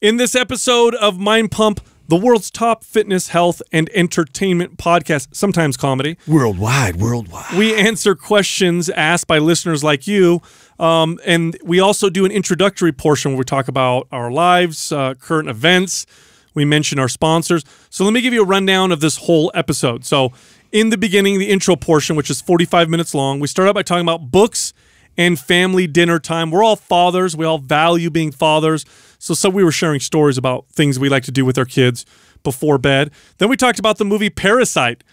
In this episode of Mind Pump, the world's top fitness, health, and entertainment podcast, sometimes comedy, Worldwide, worldwide. we answer questions asked by listeners like you. Um, and we also do an introductory portion where we talk about our lives, uh, current events. We mention our sponsors. So let me give you a rundown of this whole episode. So, in the beginning, the intro portion, which is 45 minutes long, we start out by talking about books and family dinner time. We're all fathers. We all value being fathers. So, so we were sharing stories about things we like to do with our kids before bed. Then we talked about the movie Parasite.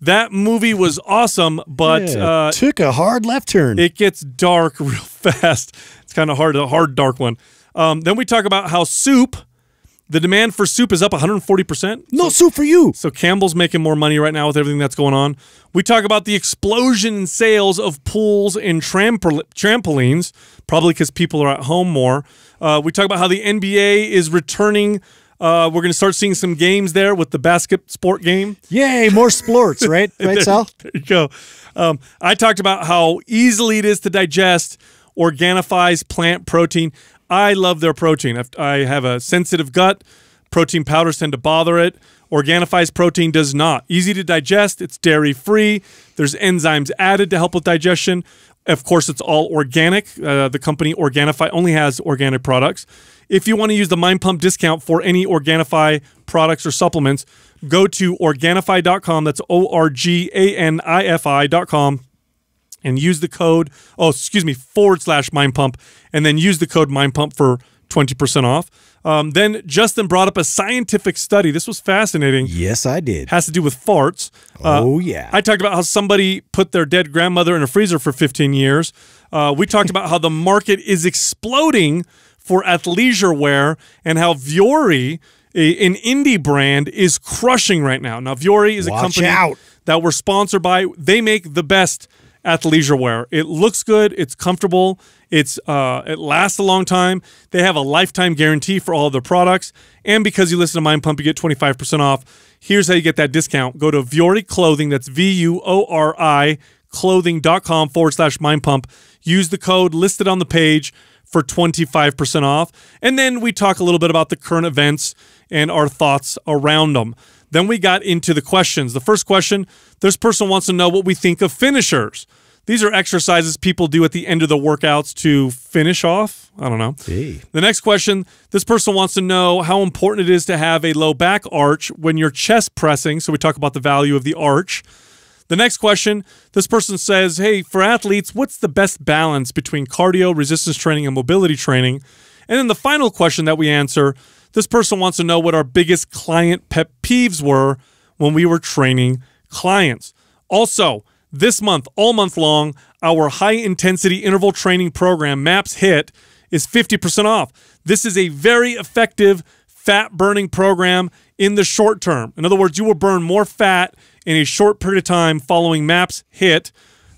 That movie was awesome, but Yeah, uh, took a hard left turn. it gets dark real fast. It's kind of hard, a hard dark one. Um, then we talk about how soup, the demand for soup is up 140%. no soup for you. So Campbell's making more money right now with everything that's going on. We talk about the explosion in sales of pools and trampol- trampolines, probably because people are at home more. Uh, we talk about how the NBA is returning. Uh, we're going to start seeing some games there with the basket sport game. Yay, more sports, right? Right, Sal? There you go. Um, I talked about how easily it is to digest Organifi's plant protein. I love their protein. I've- a sensitive gut. Protein powders tend to bother it. Organifi's protein does not. Easy to digest. It's dairy free. There's enzymes added to help with digestion. Of course, it's all organic. Uh, the company Organifi only has organic products. If you want to use the Mind Pump discount for any Organifi products or supplements, go to Organifi.com. That's O R G A N I F I.com and use the code, oh, excuse me, forward slash Mind Pump, and then use the code Mind Pump for 20% off. Um, then Justin brought up a scientific study. This was fascinating. Yes, I did. Has to do with farts. Uh, oh, yeah. I talked about how somebody put their dead grandmother in a freezer for 15 years. Uh, we talked about how the market is exploding for athleisure wear and how Vuori, a, an indie brand, is crushing right now. Now, Vuori is a company out. that we're sponsored by. They make the best athleisure wear. It looks good. It's comfortable. It's uh, it lasts a long time. They have a lifetime guarantee for all of their products. And because you listen to Mind Pump, you get 25% off. Here's how you get that discount. Go to Vuori Clothing. That's V U O R I clothing.com forward slash mind pump. Use the code listed on the page for 25% off. And then we talk a little bit about the current events and our thoughts around them. Then we got into the questions. The first question this person wants to know what we think of finishers. These are exercises people do at the end of the workouts to finish off. I don't know. Hey. The next question this person wants to know how important it is to have a low back arch when you're chest pressing. So we talk about the value of the arch. The next question this person says, Hey, for athletes, what's the best balance between cardio, resistance training, and mobility training? And then the final question that we answer this person wants to know what our biggest client pet peeves were when we were training clients. Also, this month, all month long, our high intensity interval training program, MAPS HIIT, is 50% off. This is a very effective fat burning program in the short term. In other words, you will burn more fat in a short period of time following MAPS HIIT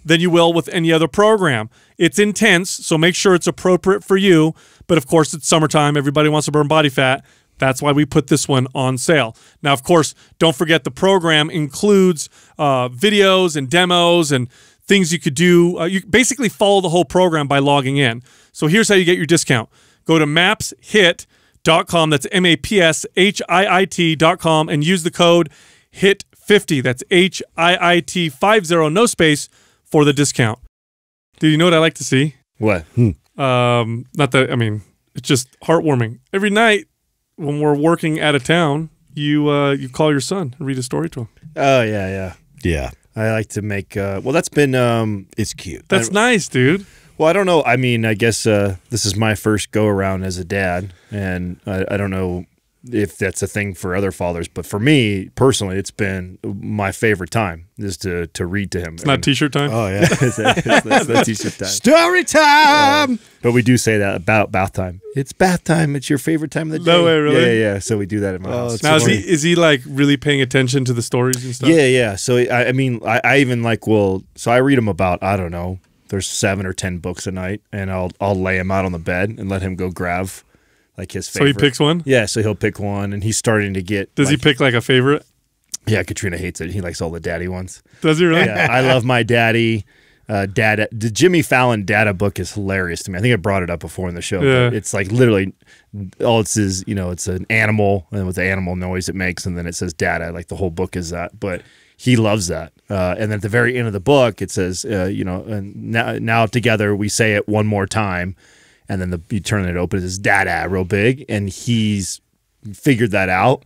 than you will with any other program. It's intense, so make sure it's appropriate for you. But of course, it's summertime. Everybody wants to burn body fat. That's why we put this one on sale. Now, of course, don't forget the program includes uh, videos and demos and things you could do. Uh, you basically follow the whole program by logging in. So here's how you get your discount go to mapshiit.com. That's M A P S H I I T.com and use the code HIIT50. That's H I I T 50, no space for the discount. Do you know what I like to see? What? Um, not that I mean, it's just heartwarming. Every night when we're working out of town, you uh, you call your son and read a story to him. Oh yeah, yeah. Yeah. I like to make. Uh, well, that's been. Um, It's cute. That's nice, dude. well, I don't know. I mean, I guess uh, this is my first go around as a dad, and I, I don't know if that's a thing for other fathers, but for me personally, it's been my favorite time is to to read to him. It's not t-shirt time. Oh, yeah. it's, it's, it's the t-shirt time. Story time. But we do say that about bath time. It's bath time. It's your favorite time of the day. No way, really? Yeah, yeah. yeah. So we do that at my Oh, house. now is he is he like really paying attention to the stories and stuff? Yeah, yeah. So I, I mean, I, I even like will. So I read him about I don't know. There's seven or ten books a night, and I'll I'll lay him out on the bed and let him go grab like his favorite. So he picks one. Yeah, so he'll pick one, and he's starting to get. Does he pick like a favorite? Yeah, Katrina hates it. He likes all the daddy ones. Does he really? Yeah, I love my daddy. uh, dada. The Jimmy Fallon dada book is hilarious to me. I think I brought it up before in the show. Yeah. But it's like literally all it says, you know, it's an animal and with the animal noise it makes, and then it says dada. Like the whole book is that. But he loves that. Uh, and then at the very end of the book, it says, uh, you know, and now, now together we say it one more time, and then the you turn it open, it says dada real big, and he's figured that out.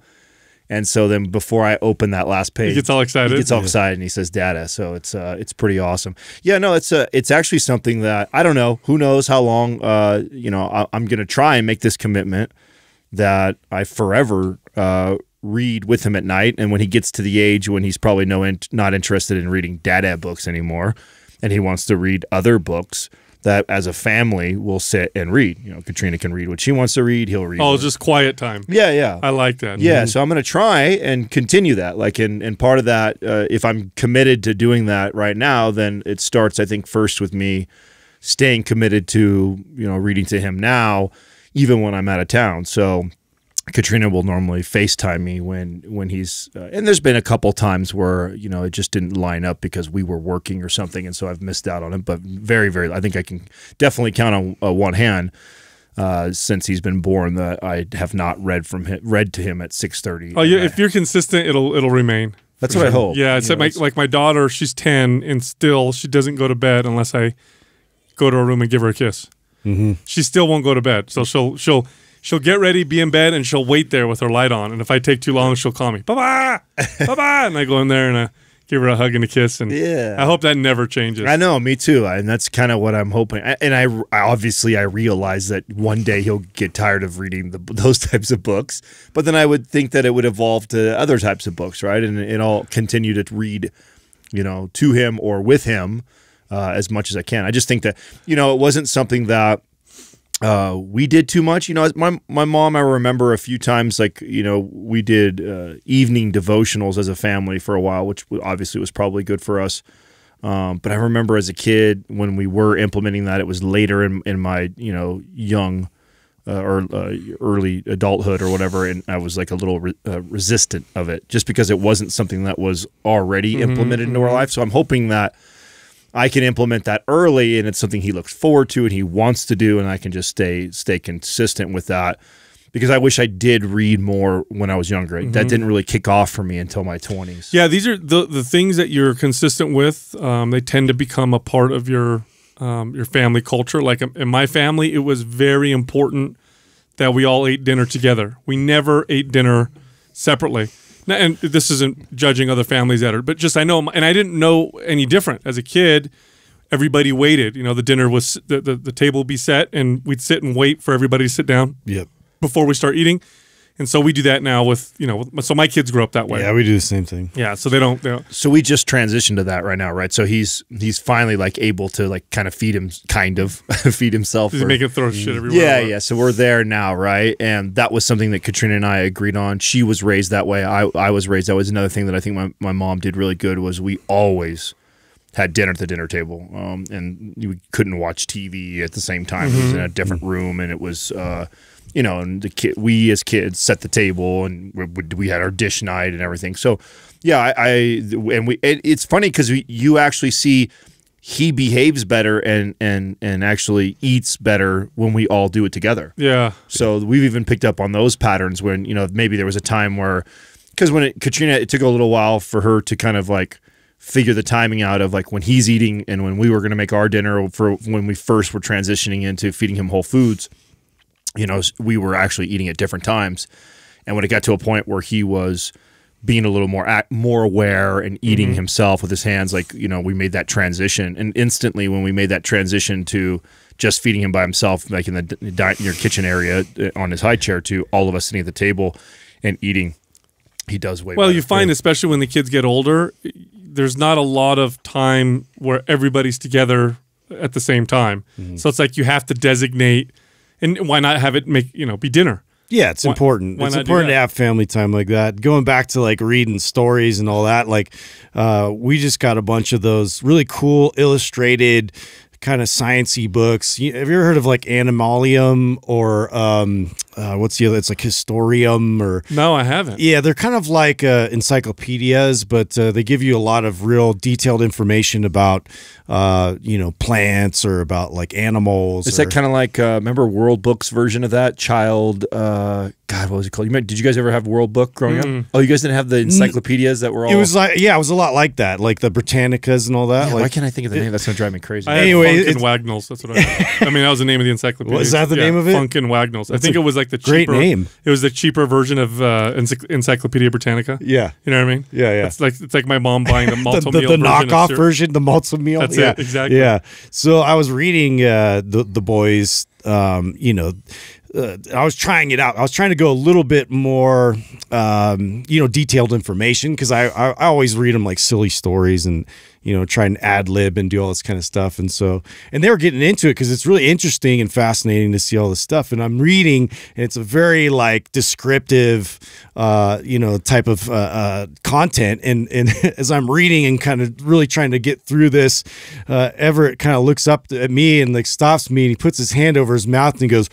And so then before I open that last page, he gets all excited? He gets all excited and he says dada. So it's uh, it's pretty awesome. Yeah, no, it's uh, it's actually something that I don't know. Who knows how long? Uh, you know, I, I'm going to try and make this commitment that I forever uh, read with him at night. And when he gets to the age when he's probably no in, not interested in reading dada books anymore, and he wants to read other books. That as a family we'll sit and read. You know, Katrina can read what she wants to read. He'll read. Oh, just quiet time. yeah, yeah. I like that. Yeah, so I'm going to try and continue that. Like, and and part of that, uh, if I'm committed to doing that right now, then it starts. I think first with me staying committed to you know reading to him now, even when I'm out of town. So Katrina will normally FaceTime me when when he's uh, and there's been a couple times where you know it just didn't line up because we were working or something, and so I've missed out on it. But very, very, I think I can definitely count on uh, one hand uh, since he's been born that I have not read from him, read to him at six thirty. Oh, yeah. If you're consistent, it'll it'll remain. That's what I hope. Yeah, it's like know, my it's- like my daughter. She's ten, and still she doesn't go to bed unless I go to her room and give her a kiss. Mm-hmm. She still won't go to bed, so she'll she'll she'll get ready, be in bed, and she'll wait there with her light on. And if I take too long, she'll call me, "Baba, baba," and I go in there and I give her a hug and a kiss. And Yeah. I hope that never changes. I know, me too, and that's kind of what I'm hoping. And I, I obviously I realize that one day he'll get tired of reading the, those types of books, but then I would think that it would evolve to other types of books, right? And, and I'll continue to read, you know, to him or with him uh, as much as I can. I just think that you know it wasn't something that uh, we did too much. You know, my my mom, I remember a few times, like you know, we did uh, evening devotionals as a family for a while, which obviously was probably good for us. Um, but I remember as a kid when we were implementing that, it was later in, in my you know young uh, or uh, early adulthood or whatever, and I was like a little re- uh, resistant of it, just because it wasn't something that was already implemented into our life. So I'm hoping that I can implement that early, and it's something he looks forward to and he wants to do, and I can just stay stay consistent with that. Because I wish I did read more when I was younger. That didn't really kick off for me until my 20s. Yeah, these are the the things that you're consistent with. Um, they tend to become a part of your um, your family culture. Like in my family, it was very important that we all ate dinner together. We never ate dinner separately. And this isn't judging other families that are, but just I know, and I didn't know any different as a kid. Everybody waited. You know, the dinner was the, the the table would be set, and we'd sit and wait for everybody to sit down Yep. before we start eating. And so we do that now with you know, with, so my kids grew up that way. Yeah, we do the same thing. Yeah, so they don't. They don't so we just transitioned to that right now, right? So he's he's finally like able to like kind of feed him, kind of feed himself. Does he or- make throw shit everywhere? yeah, yeah. So we're there now, right? And that was something that Katrina and I agreed on. She was raised that way. I I was raised that was another thing that I think my, my mom did really good was we always had dinner at the dinner table, um, and we couldn't watch TV at the same time. It was in a different room, and it was. Uh, you know, and the kid, we as kids set the table, and we, we had our dish night and everything. So, yeah, I, I and we. It, it's funny because you actually see he behaves better and and and actually eats better when we all do it together. Yeah. So we've even picked up on those patterns when you know maybe there was a time where because when it, Katrina it took a little while for her to kind of like figure the timing out of like when he's eating and when we were going to make our dinner for when we first were transitioning into feeding him whole foods you know we were actually eating at different times and when it got to a point where he was being a little more more aware and eating himself with his hands like you know we made that transition and instantly when we made that transition to just feeding him by himself like in the di- your kitchen area uh, on his high chair to all of us sitting at the table and eating he does way Well, better. you find, especially when the kids get older, there's not a lot of time where everybody's together at the same time. So it's like you have to designate, and why not have it make you know be dinner? Yeah, it's Why- important. why it's important to have family time like that. Going back to like reading stories and all that, like uh, we just got a bunch of those really cool illustrated kind of sciency books. You, have you ever heard of like Animalium or um, uh, what's the other? It's like Historium or No, I haven't. yeah, they're kind of like uh, encyclopedias, but uh, they give you a lot of real detailed information about, uh, you know, plants or about like animals. Is or- that kind of like uh, remember World Book's version of that? Child, uh, God, what was it called? You meant, did you guys ever have World Book growing up? Oh, you guys didn't have the encyclopedias that were all. It was like yeah, it was a lot like that, like the Britannicas and all that. Yeah, why can't I think of the name? That's gonna drive me crazy. I Anyway, Funk and Wagnalls. That's what I. Had. I mean, that was the name of the encyclopedia. Was that the Yeah, name of it? Funk and Wagnalls. I think it was like the great cheaper, name. It was the cheaper version of uh, Encyc- Encyclopedia Britannica. yeah, You know what I mean? Yeah, yeah. It's like it's like my mom buying the the, malto the, meal the version of knockoff version, the Malt-O-Meal. That's yeah, it, exactly. Yeah. So I was reading uh, the the boys. Um, you know, uh, I was trying it out. I was trying to go a little bit more, um, you know, detailed information because I, I I always read them like silly stories and you know try and ad lib and do all this kind of stuff. And so and they were getting into it because it's really interesting and fascinating to see all this stuff. And I'm reading, and it's a very like descriptive, uh, you know, type of uh, uh, content. And and as I'm reading and kind of really trying to get through this, uh, Everett kind of looks up at me and like stops me and he puts his hand over his mouth and he goes.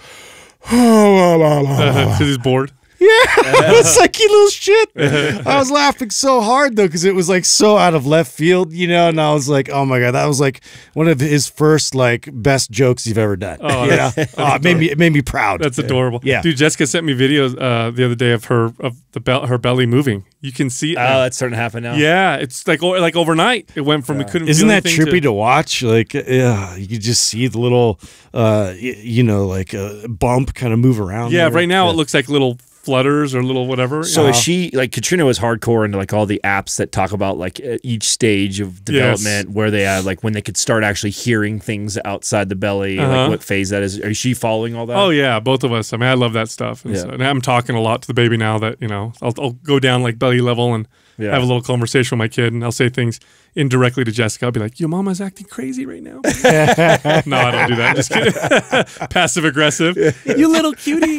because he's bored. it's like you little shit. I was laughing so hard though because it was like so out of left field, you know. And I was like, oh my god, that was like one of his first like best jokes you've ever done. Oh, you know? oh, it made me it made me proud. That's adorable. Yeah. dude. Jessica sent me videos uh, the other day of her of the bell her belly moving. You can see it. oh, now. that's starting to happen now. yeah, it's like o- like overnight. It went from we couldn't. Isn't that anything trippy to, watch? Like, yeah, you could just see the little, uh, y- you know, like a bump kind of move around. Yeah, there. right now Yeah. it looks like little flutters or little whatever. So is she like Katrina was hardcore into like all the apps that talk about like uh, each stage of development where they are, like when they could start actually hearing things outside the belly, Uh-huh. like what phase that is. Is she following all that? Oh yeah, both of us. I mean, I love that stuff. And, Yeah. so, and I'm talking a lot to the baby now that you know I'll, I'll go down like belly level and Yeah. have a little conversation with my kid, and I'll say things indirectly to Jessica. I'll be like, "Your mama's acting crazy right now." no, I don't do that. Just kidding. Passive aggressive. You little cutie.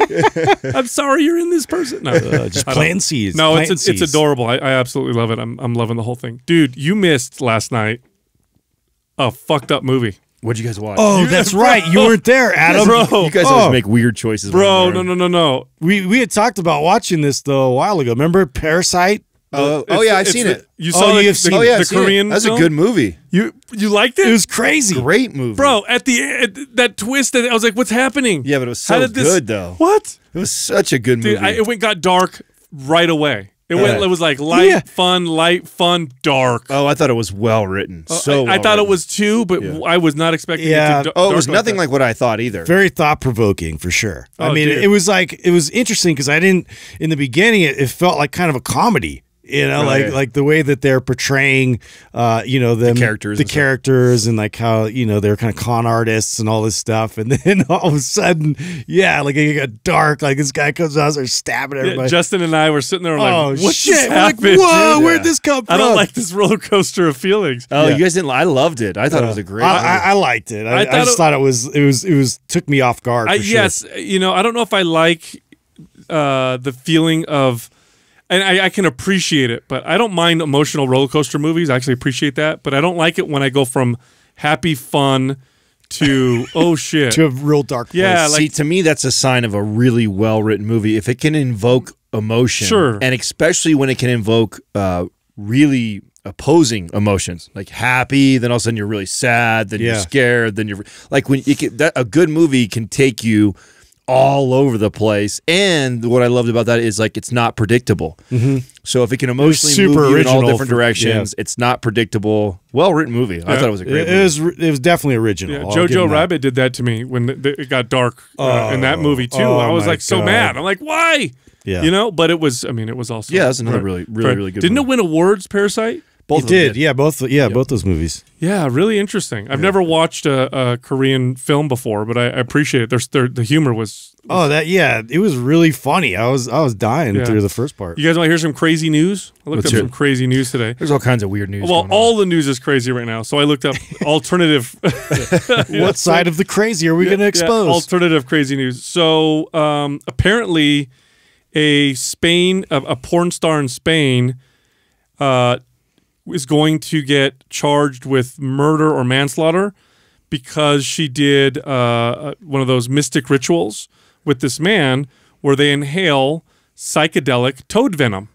I'm sorry you're in this person. No, Uh, just I plant seeds. No, plant it's it's seeds. adorable. I, I absolutely love it. I'm I'm loving the whole thing, dude. You missed last night a fucked up movie, What'd you guys watch? Oh, that's right. You weren't there, Adam. Bro. you guys Oh. always make weird choices, bro. I'm No, no, no, no. We we had talked about watching this though a while ago. Remember Parasite? Uh, oh, oh yeah, I've seen the- it. You Oh, saw you the, have the, seen Oh yeah, the I've it. Korean. That's a good movie. You you liked it? It was crazy. Great movie, bro. At the end, that twist, I was like, "What's happening?" Yeah, but it was so did this- good though. What, It was such a good dude? movie. I, it went got dark right away. It went. Yeah. It was like light, Yeah. fun, light, fun, dark. oh, I thought it was well written. Uh, so I, I thought it was too, but Yeah. I was not expecting. Yeah. It to Oh, it was nothing that. like what I thought either. Very thought provoking for sure. I Oh, mean, dude. it was like it was interesting because I didn't in the beginning. It, it felt like kind of a comedy. You know, like like the way that they're portraying, uh, you know, them characters the and stuff. characters, and like how you know they're kind of con artists and all this stuff, and then all of a sudden, yeah, like it got dark. Like this guy comes out, starts stabbing Yeah, everybody. Justin and I were sitting there like, oh "What shit! just We're like, whoa, dude? where'd this come from? I don't like this roller coaster of feelings. Oh, Yeah. you guys didn't. I loved it. I thought it was a great. I. I, I liked it. I, I I, thought just it- thought it was it was it was took me off guard. I, sure. yes, you know, I don't know if I like uh, the feeling of, and I, I can appreciate it, but I don't mind emotional roller coaster movies. I actually appreciate that, but I don't like it when I go from happy fun to oh shit. to a real dark. Place. Yeah, See, like- to me, that's a sign of a really well written movie. If it can invoke emotion, Sure. and especially when it can invoke uh, really opposing emotions, like happy, then all of a sudden you're really sad, then Yeah. you're scared, then you're like when it can, that a good movie can take you all over the place. And what I loved about that is like it's not predictable. So if it can emotionally super move you in all different for- directions, it's not predictable. Well written movie. I thought it was a great it movie. was it was definitely original. Yeah, Jojo him that. Rabbit did that to me when the, the- it got dark uh, in that Oh, movie too. oh I was my like so God. mad. I'm like, why? Yeah. You know, but it was. I mean, it was also. Yeah, that's another really, really, really good Didn't movie. it win awards? Parasite. Both It of them did, yeah, both, yeah, both those movies. Yeah, really interesting. I've never watched a, a Korean film before, but I, I appreciate it. There's there, the humor was. Oh, that yeah, it was really funny. I was I was dying Yeah. through the first part. You guys want to hear some crazy news? I looked Let's up hear some crazy news today. There's all kinds of weird news. Well, going on. all the news is crazy right now, so I looked up alternative. What side of the crazy are we going to Yeah, expose? alternative crazy news. So um, apparently, a Spain a, a porn star in Spain uh, is going to get charged with murder or manslaughter because she did uh, one of those mystic rituals with this man where they inhale psychedelic toad venom.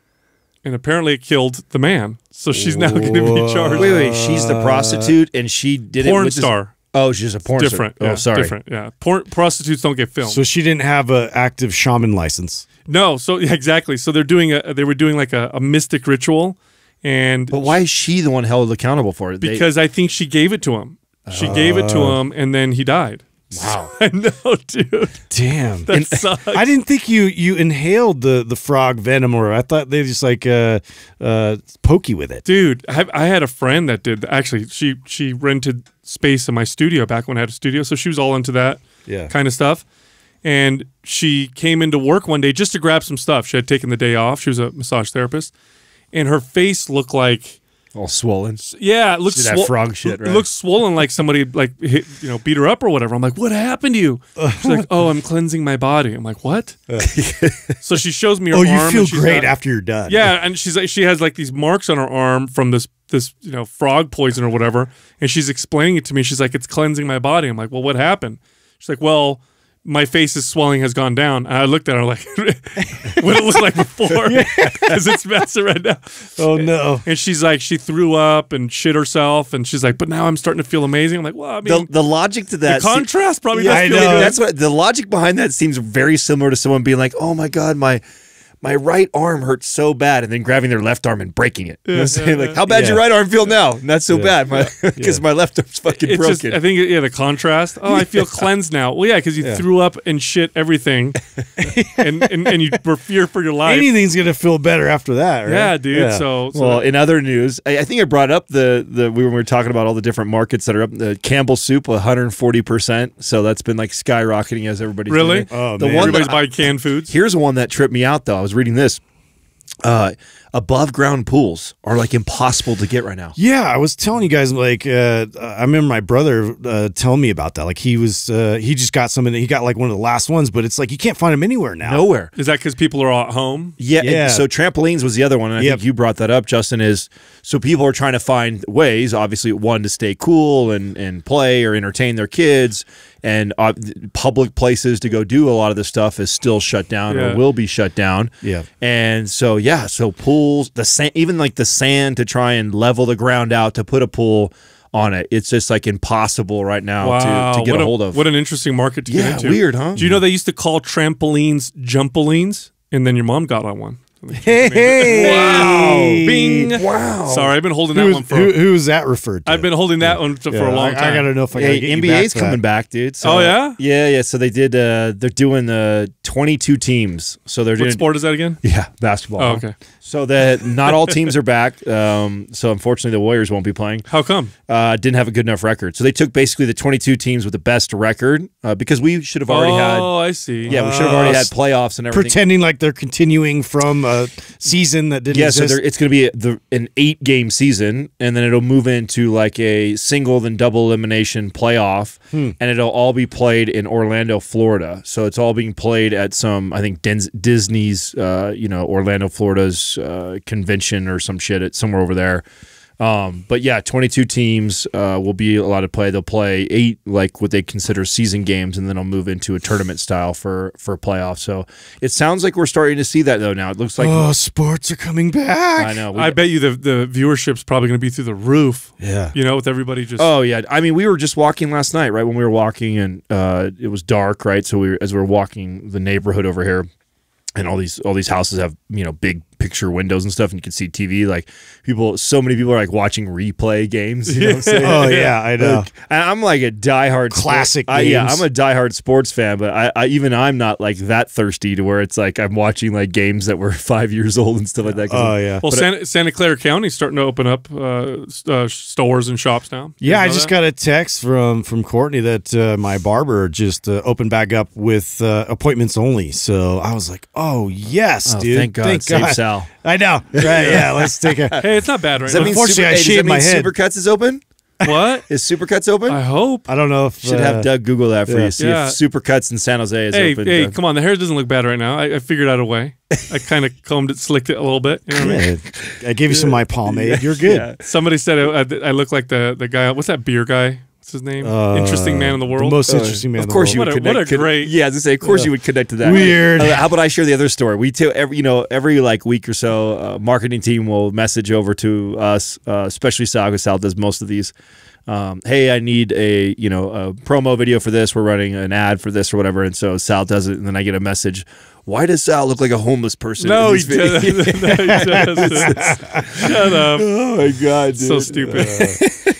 And apparently it killed the man. So she's now going to be charged. Wait, wait. She's the prostitute, and she did it Porn with this- star. oh, she's a porn different. star. yeah, Oh, sorry. Different. Yeah. Porn, prostitutes don't get filmed. So she didn't have a active shaman license. no. So yeah, exactly. So they're doing a. They were doing like a, a mystic ritual, and But why is she the one held accountable for it? They- because I think she gave it to him. She gave it to him, and then he died. wow. I know, dude. Damn. That sucks. I didn't think you you inhaled the the frog venom, or I thought they just like uh uh pokey with it. Dude, I, I had a friend that did. Actually, she she rented space in my studio back when I had a studio, so she was all into that Yeah. kind of stuff. And she came into work one day just to grab some stuff. She had taken the day off. She was a massage therapist, and her face looked like All swollen. yeah, it looks that frog shit, It right? looks swollen, like somebody like hit, you know beat her up or whatever. I'm like, what happened to you? She's like, oh, I'm cleansing my body. I'm like, what? so she shows me her Oh, arm. you feel great got- after you're done. yeah, and she's like, she has like these marks on her arm from this this you know frog poison or whatever, and she's explaining it to me. She's like, it's cleansing my body. I'm like, well, what happened? She's like, well. My face's swelling has gone down. And I looked at her like, what it looked like before, because it's messing right now. Oh no. And she's like, she threw up and shit herself, and she's like, but now I'm starting to feel amazing. I'm like, well, I mean, The, the logic to that. se- contrast probably Yeah, I know. That's what the logic behind that seems very similar to someone being like, "Oh my god, my my right arm hurts so bad," and then grabbing their left arm and breaking it. You know what I'm saying? Like, how bad your right arm feel now? Not so bad, because my left arm's fucking It's broken. just, I think, yeah, the contrast. Oh, I feel cleansed now. Well, yeah, because you threw up and shit everything, and, and and you were fear for your life. Anything's gonna feel better after that, right? Yeah, dude. So, so well, in other news, I, I think I brought up the the we were talking about all the different markets that are up. The Campbell soup, 140 percent. So that's been like skyrocketing as everybody's Really? doing. Oh, the man. one everybody's buying canned foods. here's one that tripped me out though. I was reading this. Uh, above ground pools are like impossible to get right now. Yeah, I was telling you guys like uh, I remember my brother uh, telling me about that. Like he was uh, he just got something. He got like one of the last ones, but it's like you can't find them anywhere now. Nowhere. Is that because people are all at home? Yeah, Yeah. So trampolines was the other one, and I Yep. think you brought that up, Justin. Is so people are trying to find ways, obviously, one to stay cool and and play or entertain their kids, and uh, public places to go do a lot of this stuff is still shut down Yeah. or will be shut down. Yeah. and so yeah, so pools, the sand, even like the sand to try and level the ground out to put a pool on it, it's just like impossible right now Wow, to, to get what a hold of. What an interesting market to Yeah, get into. weird, huh? Do you know they used to call trampolines jumpolines, and then your mom got on one. Hey, hey. Wow! Bing! Wow. Sorry, I've been holding that Who's, one for. who, who's that referred to? I've been holding that one to, Yeah, for a long I, time. I gotta know if I gotta Hey, get you back NBA's coming that. back, dude. So, Oh, yeah? yeah, yeah. So they did. Uh, they're doing the 22 teams. So they're what doing. sport is that again? Yeah, basketball. Oh, huh? Okay. So that not all teams are back. Um, so unfortunately, the Warriors won't be playing. How come? Uh, didn't have a good enough record. So they took basically the 22 teams with the best record uh, because we should have already had. oh, I see. Yeah, we should have already had playoffs and everything. Pretending like they're continuing from a season that didn't Yeah, exist. there, it's going to be the, an eight game season, and then it'll move into like a single then double elimination playoff, Hmm. and it'll all be played in Orlando, Florida. So it's all being played at some, I think, Denz- Disney's, uh, you know, Orlando, Florida's uh, convention or some shit at somewhere over there. Um, but yeah, 22 teams uh, will be allowed to play. They'll play eight, like what they consider season games, and then they'll move into a tournament style for for playoffs. So it sounds like we're starting to see that though. Now it looks like oh, sports are coming back. I know. we- I bet you the the viewership's probably going to be through the roof. Yeah. You know, with everybody just. Oh yeah, I mean we were just walking last night, right? When we were walking and uh, it was dark, right? So we were, as we were walking the neighborhood over here, and all these all these houses have you know big picture windows and stuff, and you can see TV. Like people, so many people are like watching replay games. You know what I'm saying? Oh yeah, I know. Like, I'm like a diehard sport- Classic I, yeah, I'm a diehard sports fan, but I, I even I'm not like that thirsty to where it's like I'm watching like games that were five years old and stuff like that. 'cause oh I'm- yeah. Well, Santa, Santa Clara County's starting to open up uh, uh, stores and shops now. Yeah, I Did you know just that? got a text from from Courtney that uh, my barber just uh, opened back up with uh, appointments only. So I was like, "Oh yes, Oh, dude! thank God, save Sal. I know, right? Yeah, let's take a. Hey, it's not bad right Does that now. mean Unfortunately, Super, I hey, does shaved that mean my head. Supercuts is open? what? Is Supercuts open? I hope. I don't know if Should uh, have Doug Google that for yeah. you. See Yeah. if Supercuts in San Jose is Hey, open. hey, Doug. come on. The hair doesn't look bad right now. I, I figured out a way. I kind of combed it, slicked it a little bit. You know what I mean? Yeah, I gave you some of my pomade. You're good. Yeah. Somebody said I, I, I look like the the guy. What's that beer guy? What's his name? interesting man in the world. The most interesting man. Of in the course, world. you What would a- connect. what a could- great- yeah. as I say, of course, you would connect to that. Weird. Uh, how about I share the other story? We tell every you know every like week or so, uh, marketing team will message over to us, uh, especially Sal, Sal does most of these. Um, hey, I need a you know a promo video for this. We're running an ad for this or whatever, and so Sal does it, and then I get a message. Why does Sal look like a homeless person? no, he doesn't. No, he doesn't. Shut up. oh my god, dude. so stupid,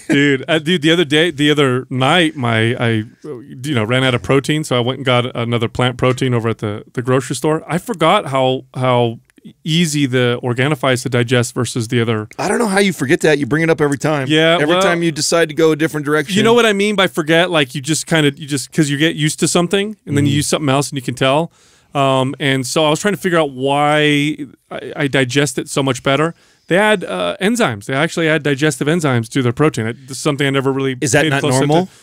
dude. Uh, dude, the other day, the other night, my I, you know, ran out of protein, so I went and got another plant protein over at the the grocery store. I forgot how how easy the Organifi is to digest versus the other. I don't know how you forget that. You bring it up every time. Yeah, Every well- time you decide to go a different direction. You know what I mean by forget? Like you just kind of you just because you get used to something and then you use something else and you can tell. Um, and so I was trying to figure out why I, I digest it so much better. They add uh, enzymes. They actually add digestive enzymes to their protein. It's something I never really Is that not normal? attention-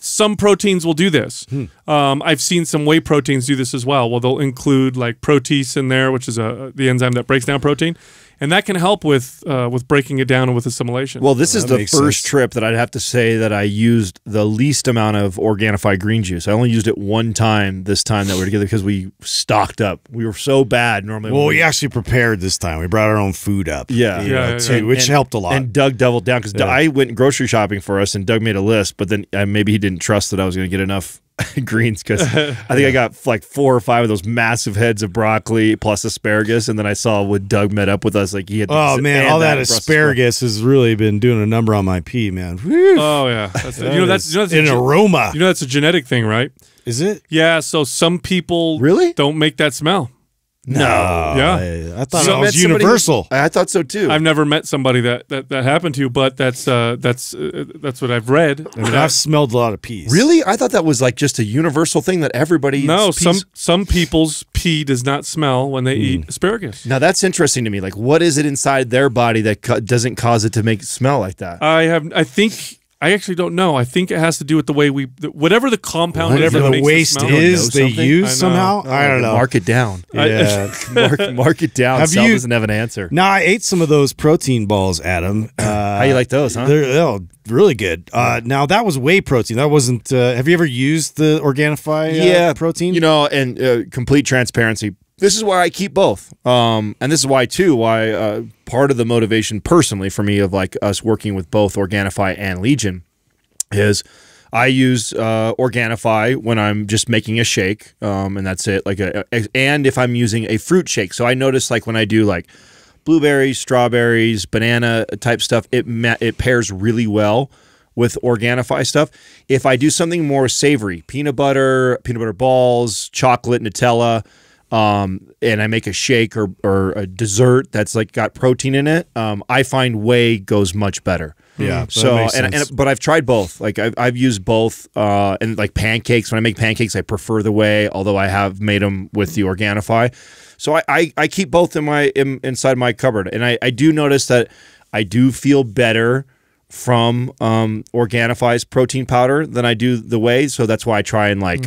Some proteins will do this. Um, I've seen some whey proteins do this as well. Well, they'll include like protease in there, which is a the enzyme that breaks down protein, and that can help with uh, with breaking it down and with assimilation. Well, this is the first sense. trip that I'd have to say that I used the least amount of Organifi green juice. I only used it one time this time that we were together because we stocked up. We were so bad normally. Well, when we actually prepared this time. We brought our own food up. Yeah. Yeah, know, yeah, too, yeah. which and- helped a lot. And Doug doubled down because Yeah. I went grocery shopping for us, and Doug made a list, but then uh, maybe he didn't trust that I was going to get enough greens because I think I got like four or five of those massive heads of broccoli plus asparagus, and then I saw when Doug met up with us, like he had. oh this man, all that Brussels sprout. asparagus has really been doing a number on my pee, man. Whew. oh yeah, that's, you know that's you know that's an ge- aroma. you know that's a genetic thing, right? Is it? Yeah, so some people Really? don't make that smell. No. Yeah. I, I thought So it was met somebody- universal. I thought so too. I've never met somebody that that, that happened to, you, but that's uh, that's uh, that's what I've read. I mean, I've smelled a lot of peas. Really? I thought that was like just a universal thing that everybody. no, eats some some people's pee does not smell when they eat asparagus. Now that's interesting to me. Like, what is it inside their body that co- doesn't cause it to make it smell like that? I have I think I actually don't know. I think it has to do with the way we the, whatever the compound is Whatever that the waste smell. know is, they use I somehow. I don't know. Mark it down. Yeah. mark, mark it down. Have Sal you- doesn't have an answer. now I ate some of those protein balls, Adam. Uh, How you like those, huh? They're oh, really good. Uh, now that was whey protein. That wasn't. Uh, have you ever used the Organifi? Uh, yeah, protein. You know, and uh, complete transparency. This is why I keep both. Um, and this is why too. Why uh, part of the motivation personally for me of like us working with both Organifi and Legion is I use uh, Organifi when I'm just making a shake, um, and that's it. Like a, a- and if I'm using a fruit shake. So I notice like when I do like blueberries, strawberries, banana type stuff, it it pairs really well with Organifi stuff. If I do something more savory, peanut butter, peanut butter balls, chocolate, Nutella, um, and I make a shake or, or a dessert that's like got protein in it, um, I find whey goes much better. Yeah, So and, and but I've tried both. Like I've, I've used both, uh, and like pancakes. When I make pancakes, I prefer the whey, although I have made them with the Organifi. So I, I, I keep both in my in, inside my cupboard, and I, I do notice that I do feel better from um, Organifi's protein powder than I do the whey. So that's why I try and like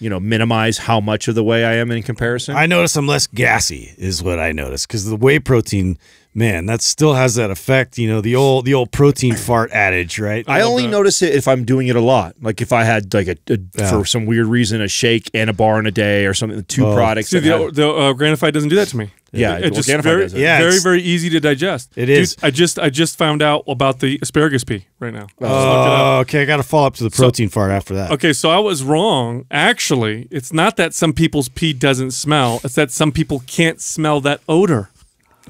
you know minimize how much of the whey I am in comparison. I notice I'm less gassy, is what I notice, because the whey protein, man, that still has that effect. You know, the old the old protein fart adage, right? I only notice it if I'm doing it a lot. Like if I had like a, a Yeah. for some weird reason a shake and a bar in a day or something, two Oh. products. See, the, have- the uh, Organifi doesn't do that to me. Yeah, it, it just very, does it. Yeah, very, very easy to digest. It is. Dude. I just, I just found out about the asparagus pea right now. Just looked. Oh, okay. I got to follow up to the protein fart after that. Okay, so I was wrong. Actually, it's not that some people's pee doesn't smell; it's that some people can't smell that odor.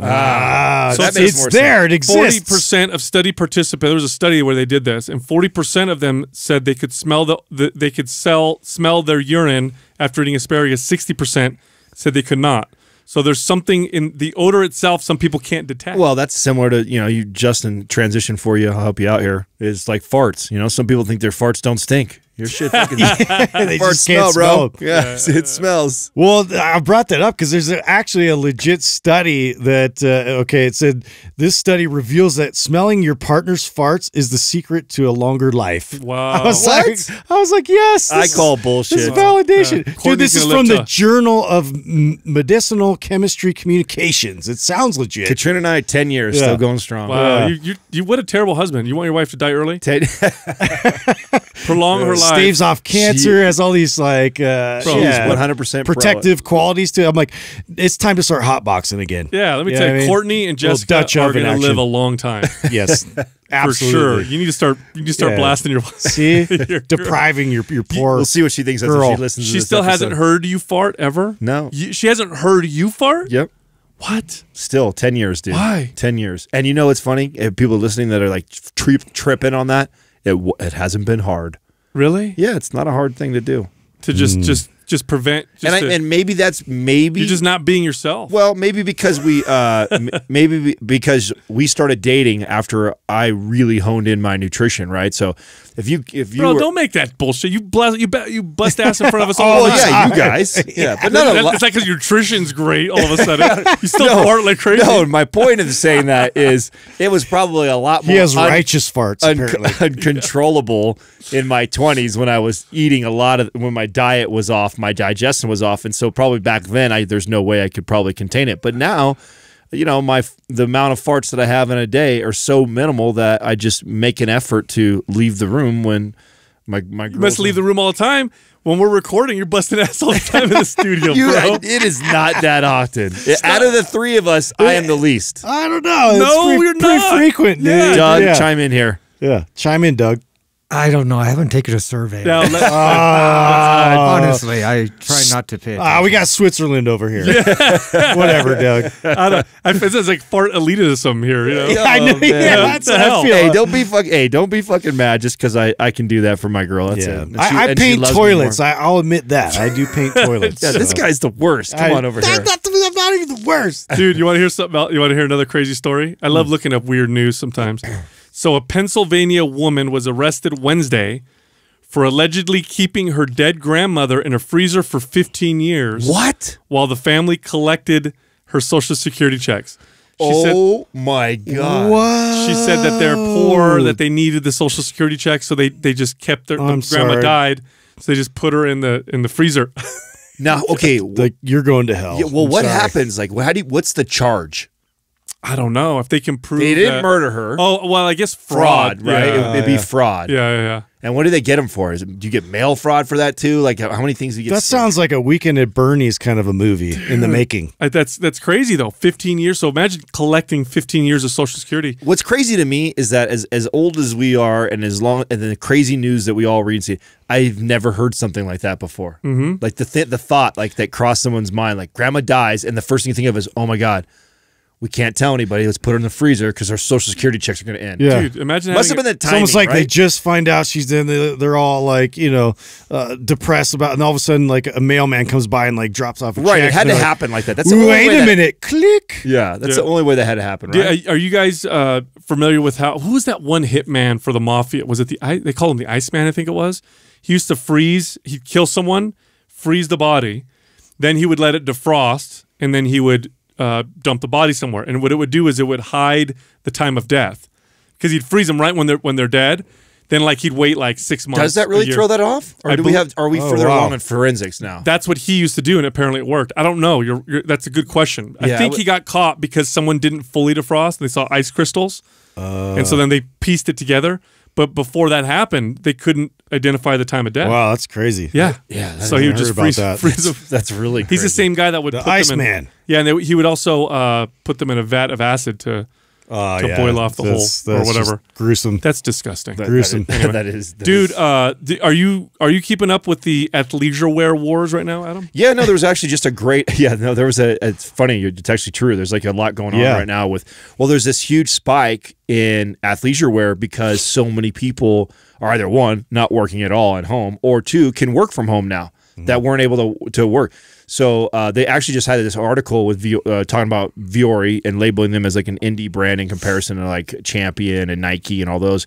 Ah, So it's, that makes more it's there. It exists. Forty percent of study participants. There was a study where they did this, and forty percent of them said they could smell the, the they could sell smell their urine after eating asparagus. Sixty percent said they could not. So there's something in the odor itself some people can't detect. well, that's similar to you know you Justin transition for you. I'll help you out here. Is like farts. You know, some people think their farts don't stink, Your shit fucking they farts just smell, can't bro. smell 'em. Yeah, it smells. Well, I brought that up because there's actually a legit study that, uh, okay, it said this study reveals that smelling your partner's farts is the secret to a longer life. Wow. I was What? like, I was like, yes. I call is- bullshit. This is validation. Yeah. Dude, this is from the to- Journal of Medicinal Chemistry Communications. It sounds legit. Katrina and I, ten years, Yeah. still going strong. Wow, Yeah. you, you, you, what a terrible husband. You want your wife to die early? Ten, Prolong her life. Staves off cancer, has all these like uh, Bro, yeah, one hundred percent protective qualities to. it. I'm like, it's time to start hotboxing again. Yeah, let me Yeah, tell you, I mean, Courtney and little Jessica Dutch are oven going to live a long time Yes, for sure. You need to start. You need to start Yeah. blasting your. See, your- depriving your your poor. We'll see what she thinks after Girl. she listens. to She this still hasn't heard you fart ever. No. You, she hasn't heard you fart. Yep. What? Still ten years, dude. Why? Ten years. And you know what's funny? If people listening that are like tri- tripping on that, it w- it hasn't been hard. Really? Yeah, it's not a hard thing to do. To just Mm. just just prevent. Just and I, to- and maybe that's maybe you're just not being yourself. Well, maybe because we, uh, m- maybe because we started dating after I really honed in my nutrition, right? So if you, if you, Bro, were, don't make that bullshit. You blast, you bet, you bust ass in front of us all oh the time. yeah, you guys, yeah, but no, no, That- it's like because your nutrition's great. All of a sudden, you still No, fart like crazy. no. My point of saying that is, it was probably a lot more. he has un- righteous farts. un- apparently, uncontrollable in my 20s when I was eating a lot of when my diet was off, my digestion was off, and so probably back then I there's no way I could probably contain it. But now, you know, my the amount of farts that I have in a day are so minimal that I just make an effort to leave the room when my my You must leave the room all the time. When we're recording, you're busting ass all the time in the studio, You, bro. it is not that often. Out of the three of us, I am the least. I don't know. It's No, pretty, you're pretty not. frequent, dude. Yeah. Doug, yeah. chime in here. yeah, chime in, Doug. I don't know. I haven't taken a survey. Now, let- Honestly, I try not to pay. Ah, we got Switzerland over here. Whatever, Doug. I don't, I, it says like fart elitism here. You know? I know. man. Yeah, What that's the what hell? I feel. Hey, don't be fuck. Hey, don't be fucking mad just because I, I can do that for my girl. That's yeah. it. She- I, I paint toilets. I, I'll admit that. I do paint toilets. Yeah, this guy's the worst. Come I- on over that, here. That's, that's not even the worst. Dude, you want to hear something else? You want to hear another crazy story? I love looking up weird news sometimes. So, a Pennsylvania woman was arrested Wednesday for allegedly keeping her dead grandmother in a freezer for 15 years What? while the family collected her social security checks. She said oh my god! What? she said that they're poor, that they needed the social security checks, so they they just kept their I'm the grandma sorry. died, so they just put her in the in the freezer. Now, okay. Like you're going to hell. yeah, well, I'm what sorry. happens? Like, how do? You, what's the charge? I don't know if they can prove They didn't that- murder her. Oh well, I guess fraud, fraud, right? Yeah, It would be fraud. yeah, yeah. yeah. And what do they get him for? Is it, do you get mail fraud for that too? Like, how, how many things do you get? That sounds like a weekend at Bernie's kind of a movie in the making. Uh, That's that's crazy though. 15 years. So imagine collecting 15 years of Social Security. What's crazy to me is that as as old as we are, and as long and the crazy news that we all read and see, I've never heard something like that before. Mm-hmm. Like the th- the thought like that crossed someone's mind, like grandma dies, and the first thing you think of is, oh my god, we can't tell anybody. Let's put her in the freezer because our social security checks are going to end. Yeah. Dude, imagine must have having been the It's almost like they just find out she's in. They're, they're all like, you know, uh, depressed about, and all of a sudden, like a mailman comes by and like drops off a right. check. It had to like, happen like that. That's the only Wait way a that- minute, click. Yeah, that's Yeah. the only way that had to happen, right? Yeah, are you guys uh, familiar with how who was that one hitman for the mafia? Was it the I, they call him the Iceman? I think it was. He used to freeze. He'd kill someone, freeze the body, then he would let it defrost, and then he would uh, dump the body somewhere. And what it would do is it would hide the time of death because he'd freeze them right when they're when they're dead. Then like he'd wait like six months. Does that really throw that off, or I do we have? Are we Oh, further wow. along in forensics now? That's what he used to do, and apparently it worked. I don't know. You're, you're that's a good question. I Yeah, I think would- he got caught because someone didn't fully defrost. and They saw ice crystals, and so then they pieced it together. But before that happened, they couldn't identify the time of death. Wow, that's crazy. Yeah, Yeah, So he would just freeze, that. freeze them. That's really. He's the same guy that would The put them in. Iceman. Yeah, and they, he would also uh, put them in a vat of acid to. Oh, To yeah. boil off the That's- hole or that's just whatever. Gruesome. That's disgusting, That- gruesome. That is, that is that dude. is- Uh, are you are you keeping up with the athleisure wear wars right now, Adam? Yeah, no, there was actually just a great. Yeah, no, there was a. It's funny. It's actually true. There's like a lot going on Yeah. right now with. Well, there's this huge spike in athleisure wear because so many people are either one not working at all at home, or two can work from home now that weren't able to to work. So uh, they actually just had this article with Vi- uh, talking about Vuori and labeling them as like an indie brand in comparison to like Champion and Nike and all those.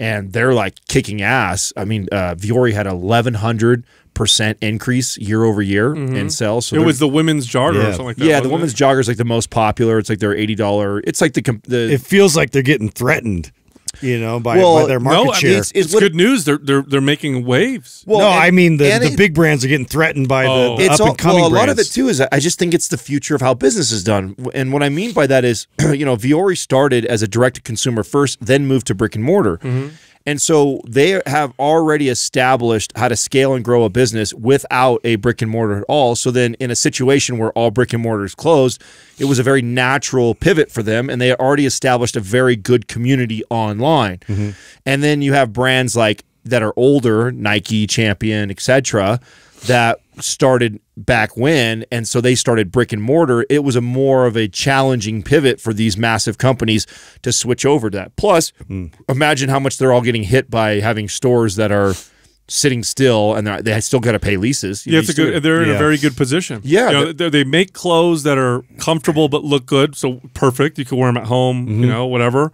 and they're like kicking ass. I mean, uh, Vuori had eleven hundred percent increase year over year in sales. So it was the women's jogger or Yeah. something like that. yeah, the wasn't women's it? jogger is like the most popular. It's like their eighty dollar. It's like the com- the It feels like they're getting threatened, you know, by, Well, by their market No, I share. mean, It's- it's, it's what- good news. They're they're they're making waves. well, no, and- I mean the, the it- big brands are getting threatened by Oh. the, the it's up all, and coming well, a brands. lot of it too is I just think it's the future of how business is done. And what I mean by that is, you know, Vuori started as a direct to consumer first, then moved to brick and mortar. Mm-hmm. And so they have already established how to scale and grow a business without a brick and mortar at all. So then, in a situation where all brick and mortar is closed, it was a very natural pivot for them, and they already established a very good community online. Mm-hmm. And then you have brands like that are older, Nike, Champion, etc., that started back when and so they started brick and mortar it was a more of a challenging pivot for these massive companies to switch over to that plus imagine how much they're all getting hit by having stores that are sitting still and they're- still got to pay leases You Yeah, know, it's you a good. They're in a very good position. Yeah, You know, they they make clothes that are comfortable but look good. So perfect. You can wear them at home. Mm-hmm. You know, whatever.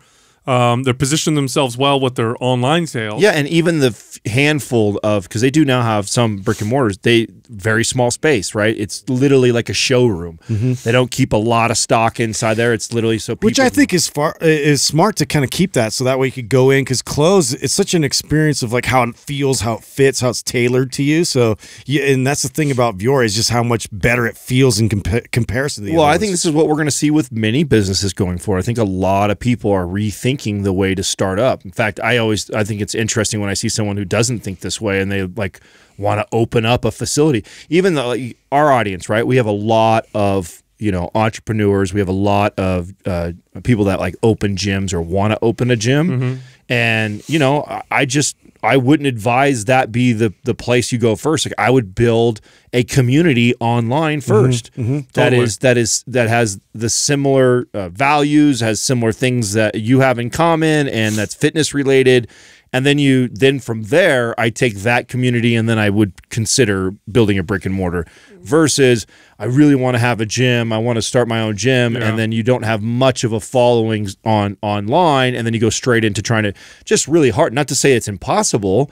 Um, they're positioned themselves well with their online sales. Yeah, and even the f- handful of because they do now have some brick and mortars. They very small space, right? It's literally like a showroom. They don't keep a lot of stock inside there. It's literally so people. Which I think is far is smart to kind of keep that so that way you could go in because clothes it's such an experience of like how it feels, how it fits, how it's tailored to you. So yeah, and that's the thing about Vuori is just how much better it feels in compa- comparison to the Well, other I think this is what we're going to see with many businesses going forward. I think a lot of people are rethinking the way to start up. In fact, I always I think it's interesting when I see someone who doesn't think this way and they like want to open up a facility. Even though like, our audience, right? We have a lot of you know entrepreneurs. We have a lot of uh, people that like open gyms or want to open a gym, and you know I just I wouldn't advise that be the the place you go first. Like I would build a community online 1st That Totally. is that is that has the similar uh, values, has similar things that you have in common, and that's fitness related. And then you then from there, I take that community, and then I would consider building a brick and mortar. Versus, I really want to have a gym. I want to start my own gym, Yeah. and then you don't have much of a following on online, and then you go straight into trying to just really hard. Not to say it's impossible,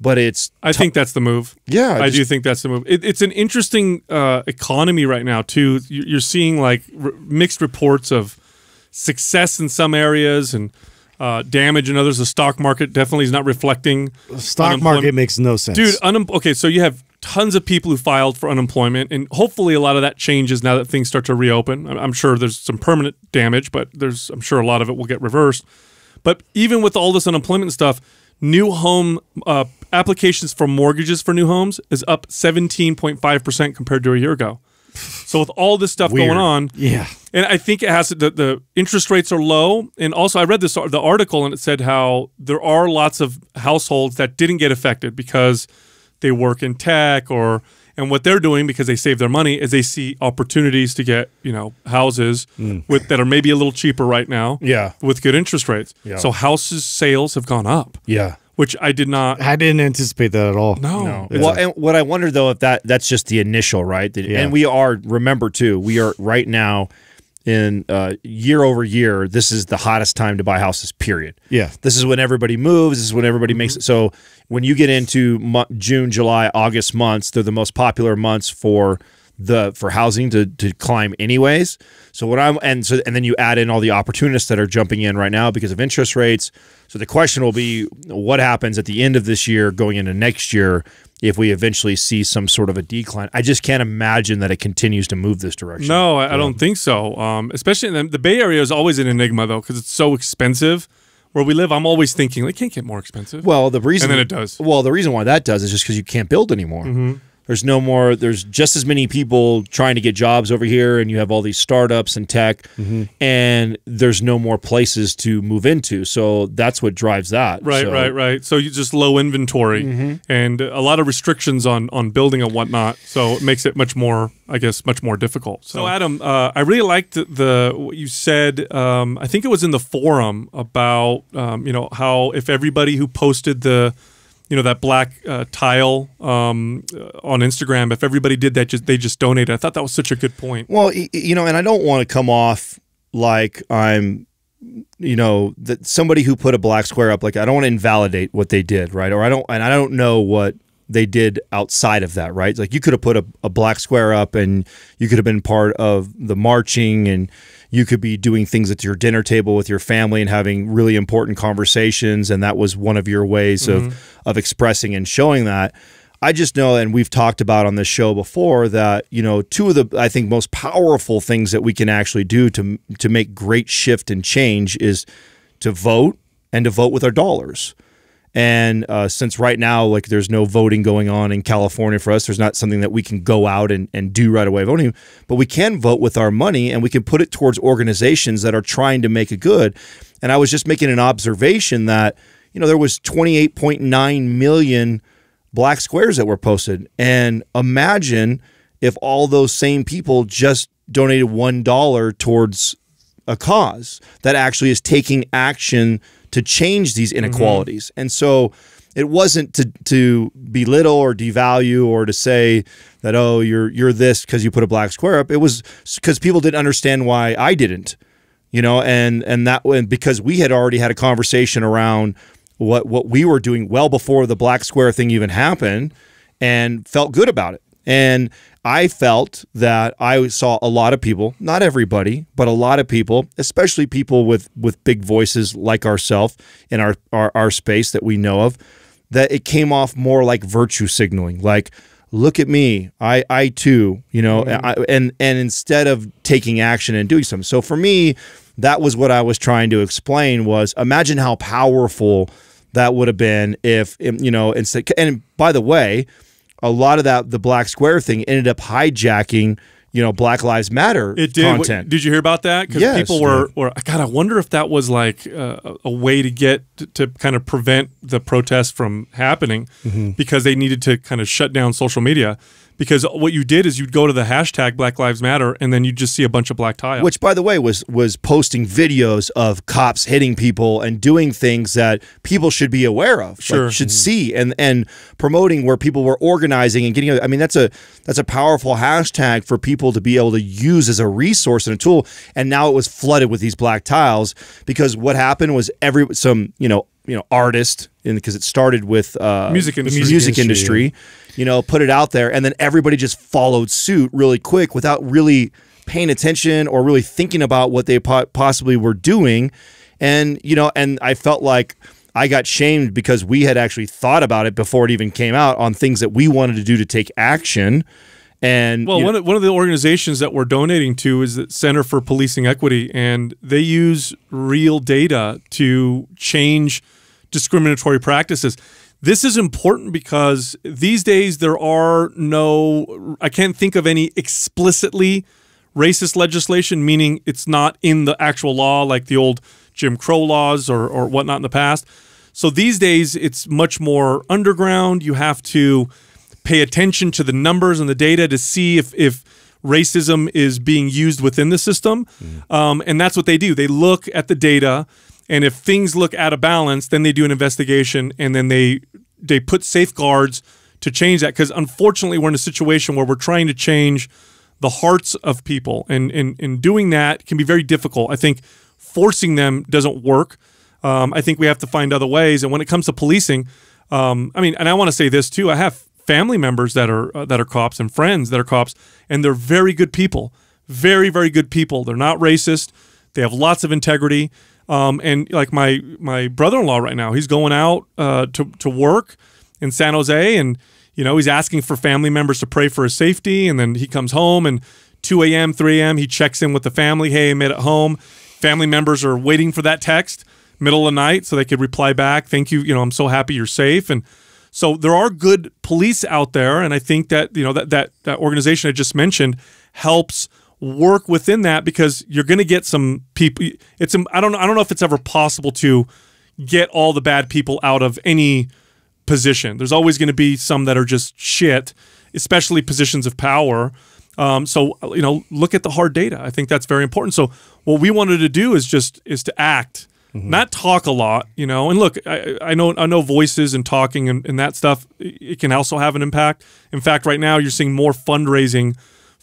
but it's I think that's the move. Yeah, I just- do think that's the move. It, it's an interesting uh, economy right now too. You- You're seeing like r- mixed reports of success in some areas and uh, damage in others. The stock market definitely is not reflecting The stock market makes no sense, Dude, okay, so you have tons of people who filed for unemployment, and hopefully a lot of that changes now that things start to reopen. I'm, I'm sure there's some permanent damage, but there's I'm sure a lot of it will get reversed. But even with all this unemployment stuff, new home uh, applications for mortgages for new homes is up 17.5 percent compared to a year ago. So with all this stuff Weird. going on, Yeah. and I think it has to, the, the interest rates are low. And also, I read this the article and it said how there are lots of households that didn't get affected because they work in tech or and what they're doing because they save their money is they see opportunities to get you know houses mm. with that are maybe a little cheaper right now. Yeah. with good interest rates. Yeah. So houses sales have gone up, yeah. Which I did not. I didn't anticipate that at all. No, No. It's- Well, and what I wonder though, if that that's just the initial, right? That- Yeah. And we are remember too, we are right now in uh, year over year. This is the hottest time to buy houses. Period. Yeah. This is when everybody moves. This is when everybody makes it. So when you get into mo- June, July, August months, they're the most popular months for the for housing to to climb anyways. So what I'm and so and then you add in all the opportunists that are jumping in right now because of interest rates. So the question will be what happens at the end of this year going into next year if we eventually see some sort of a decline. I just can't imagine that it continues to move this direction. No, I, I don't think so. Um, especially in the, the Bay Area is always an enigma though because it's so expensive. Where we live, I'm always thinking it can't get more expensive. Well, the reason And then it does. Well, the reason why that does is just because you can't build anymore. Mm-hmm. There's no more. There's just as many people trying to get jobs over here, and you have all these startups and tech, Mm-hmm. and there's no more places to move into. So that's what drives that. Right, So- right, right. So you just low inventory Mm-hmm. and a lot of restrictions on on building and whatnot. So it makes it much more, I guess, much more difficult. So Adam, uh, I really liked the what you said. Um, I think it was in the forum about um, you know how if everybody who posted the you know that black uh, tile um, uh, on Instagram, if everybody did that, just they just donated. I thought that was such a good point. Well, you know, and I don't want to come off like I'm you know that somebody who put a black square up like i don't want to invalidate what they did right or i don't and i don't know what they did outside of that right like you could have put a, a black square up and you could have been part of the marching and you could be doing things at your dinner table with your family and having really important conversations and that was one of your ways of mm-hmm. of expressing and showing that I just know, and we've talked about on this show before that you know two of the I think most powerful things that we can actually do to to make great shift and change is to vote and to vote with our dollars. And uh, since right now, like there's no voting going on in California for us, there's not something that we can go out and, and do right away voting, but we can vote with our money and we can put it towards organizations that are trying to make it good. And I was just making an observation that, you know, there was 28.9 million black squares that were posted. And imagine if all those same people just donated $1 towards a cause that actually is taking action to change these mm-hmm. inequalities. And so it wasn't to to belittle or devalue or to say that oh you're you're this because you put a black square up. It was because people didn't understand why I didn't, you know, and and that and because we had already had a conversation around what what we were doing well before the black square thing even happened, and felt good about it. And I felt that I saw a lot of people, not everybody, but a lot of people, especially people with with big voices like ourselves in our, our our space that we know of, that it came off more like virtue signaling, like look at me, I I too, you know, mm-hmm. I, and and instead of taking action and doing something. So for me, that was what I was trying to explain was imagine how powerful that would have been if you know instead and by the way a lot of that the black square thing ended up hijacking you know black lives matter It did. content What- Did you hear about that? Because Yes, people were, were, God, I wonder if that was like uh, a way to get to, to kind of prevent the protests from happening Mm-hmm. because they needed to kind of shut down social media. Because what you did is you'd go to the hashtag Black Lives Matter and then you'd just see a bunch of black tie. which by the way was was posting videos of cops hitting people and doing things that people should be aware of like, Sure. should see and and promoting where people were organizing and getting i mean that's a that's a powerful hashtag for people to be able to use as a resource and a tool and now it was flooded with these black tiles because what happened was every some you know you know artist because it started with uh Music the industry. music Music industry, industry you know, put it out there, and then everybody just followed suit really quick without really paying attention or really thinking about what they po- possibly were doing. And, you know, and I felt like I got shamed because we had actually thought about it before it even came out on things that we wanted to do to take action. And, Well, you know, one of, one of the organizations that we're donating to is the Center for Policing Equity, and they use real data to change discriminatory practices. This is important because these days there are no, I can't think of any explicitly racist legislation, meaning it's not in the actual law like the old Jim Crow laws or, or whatnot in the past. So these days it's much more underground. You have to pay attention to the numbers and the data to see if, if racism is being used within the system. Um, and that's what they do. They look at the data, and if things look out of balance, then they do an investigation and then they they put safeguards to change that. Because unfortunately, we're in a situation where we're trying to change the hearts of people, and in in doing that can be very difficult. I think forcing them doesn't work. Um, I think we have to find other ways. And when it comes to policing, um, I mean, and I want to say this too. I have family members that are uh, that are cops and friends that are cops, and they're very good people, very very good people. They're not racist. They have lots of integrity. Um, and like my my brother in law right now, he's going out uh, to to work in San Jose, and you know he's asking for family members to pray for his safety. And then he comes home and 2 a.m., 3 a.m. he checks in with the family. Hey, I made it home. Family members are waiting for that text middle of the night so they could reply back. Thank you. You know, I'm so happy you're safe. And so there are good police out there, and I think that you know that that that organization I just mentioned helps work within that because you're going to get some people. It's I don't know I don't know if it's ever possible to get all the bad people out of any position. There's always going to be some that are just shit, especially positions of power. Um, so you know, look at the hard data. I think that's very important. So what we wanted to do is just is to act, not talk a lot. You know, and look, I, I know I know voices and talking and, and that stuff. It can also have an impact. In fact, right now you're seeing more fundraising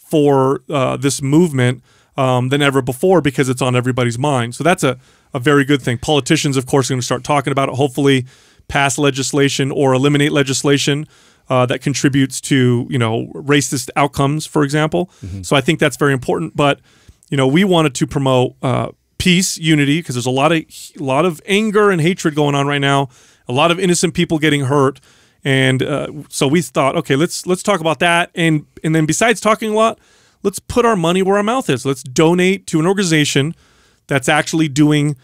for uh, this movement um, than ever before because it's on everybody's mind. So that's a, a very good thing. Politicians, of course, are going to start talking about it. Hopefully, pass legislation or eliminate legislation uh, that contributes to you know racist outcomes, for example. So I think that's very important. But you know, we wanted to promote uh, peace, unity, because there's a lot of a lot of anger and hatred going on right now. A lot of innocent people getting hurt, and uh, so we thought, okay, let's let's talk about that. And and then besides talking a lot, let's put our money where our mouth is. Let's donate to an organization that's actually doing,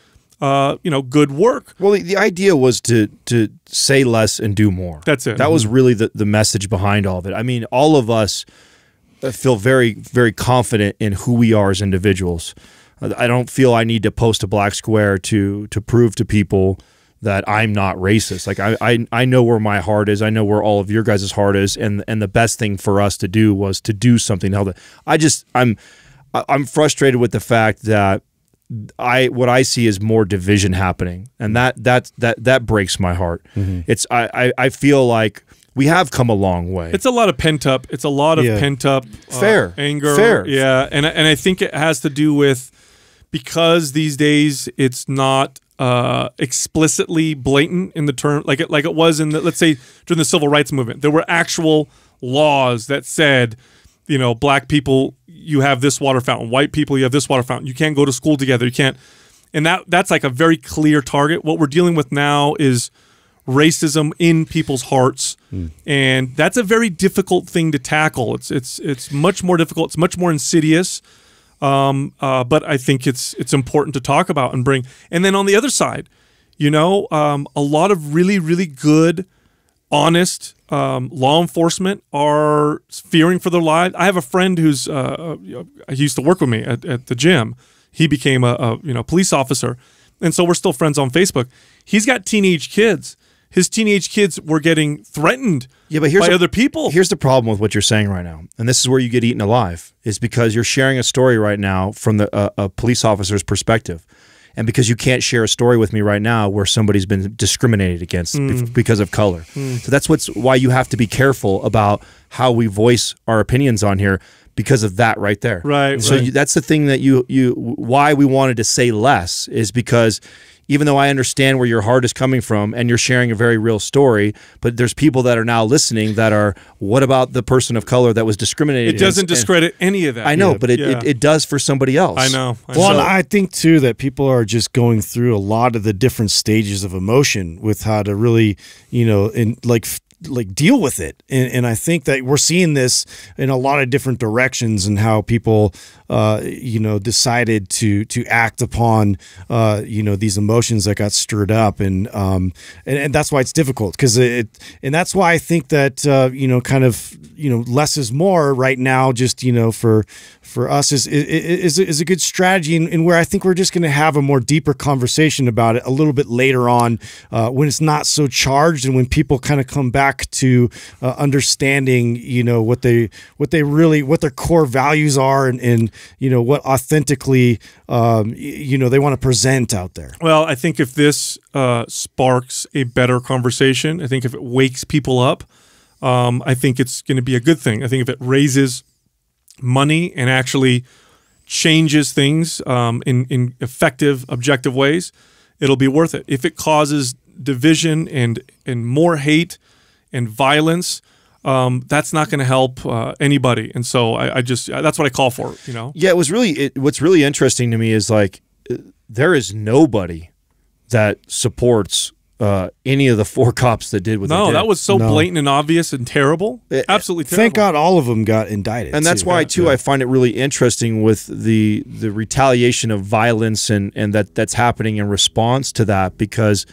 uh, you know, good work. Well, the, the idea was to to say less and do more. That's it. That was really the, the message behind all of it. I mean, all of us uh, feel very very confident in who we are as individuals. I don't feel I need to post a black square to to prove to people that I'm not racist. Like I, I I know where my heart is. I know where all of your guys' heart is, and and the best thing for us to do was to do something to help it. I just I'm I- I'm frustrated with the fact that I what I see is more division happening, and that that that that breaks my heart. It's I, I I feel like we have come a long way. It's a lot of pent up. It's a lot of Yeah. pent up uh, Fair. anger. Fair. Yeah, and and I think it has to do with because these days it's not uh, explicitly blatant in the term like it like it was in the let's say during the civil rights movement. There were actual laws that said, you know, black people you have this water fountain, white people you have this water fountain. You can't go to school together. You can't. And that that's like a very clear target. What we're dealing with now is racism in people's hearts and that's a very difficult thing to tackle it's it's it's much more difficult it's much more insidious um, uh, but I think it's it's important to talk about and bring. And then on the other side, you know, um, a lot of really really good, honest um, law enforcement are fearing for their lives. I have a friend who's uh, uh, he used to work with me at, at the gym. He became a, a you know police officer, and so we're still friends on Facebook. He's got teenage kids. His teenage kids were getting threatened Yeah, but here's by a- other people. Here's the problem with what you're saying right now, and this is where you get eaten alive, is because you're sharing a story right now from the uh, a police officer's perspective, and because you can't share a story with me right now where somebody's been discriminated against bef- because of color. So that's what's why you have to be careful about how we voice our opinions on here because of that right there. Right, So right. You, that's the thing that you you why we wanted to say less is because even though I understand where your heart is coming from and you're sharing a very real story, but there's people that are now listening that are what about the person of color that was discriminated it doesn't against? And discredit any of that. I know, but it, Yeah. it, it does for somebody else. I know. I Well, know. I think too that people are just going through a lot of the different stages of emotion with how to really, you know, and like f- like deal with it. And, and I think that we're seeing this in a lot of different directions and how people, uh, you know, decided to to act upon, uh, you know, these emotions that got stirred up, and um, and, and that's why it's difficult because it, and that's why I think that uh, you know, kind of, you know, less is more right now. Just you know, for for us is is is, a good strategy, and, and where I think we're just going to have a more deeper conversation about it a little bit later on uh, when it's not so charged, and when people kind of come back to uh, understanding, you know, what they what they really what their core values are, and, and you know what authentically, um, you know, they want to present out there. Well, I think if this uh, sparks a better conversation, I think if it wakes people up, um, I think it's going to be a good thing. I think if it raises money and actually changes things um, in in effective, objective ways, it'll be worth it. If it causes division and and more hate and violence. Um, that's not going to help uh, anybody, and so I, I just that's what I call for. You know, Yeah, it was really it, what's really interesting to me is like uh, there is nobody that supports uh, any of the four cops that did what they no, did. that was so No. blatant and obvious and terrible, absolutely terrible. Thank God all of them got indicted, and that's too. why too I find it really interesting with the the retaliation of violence and and that that's happening in response to that because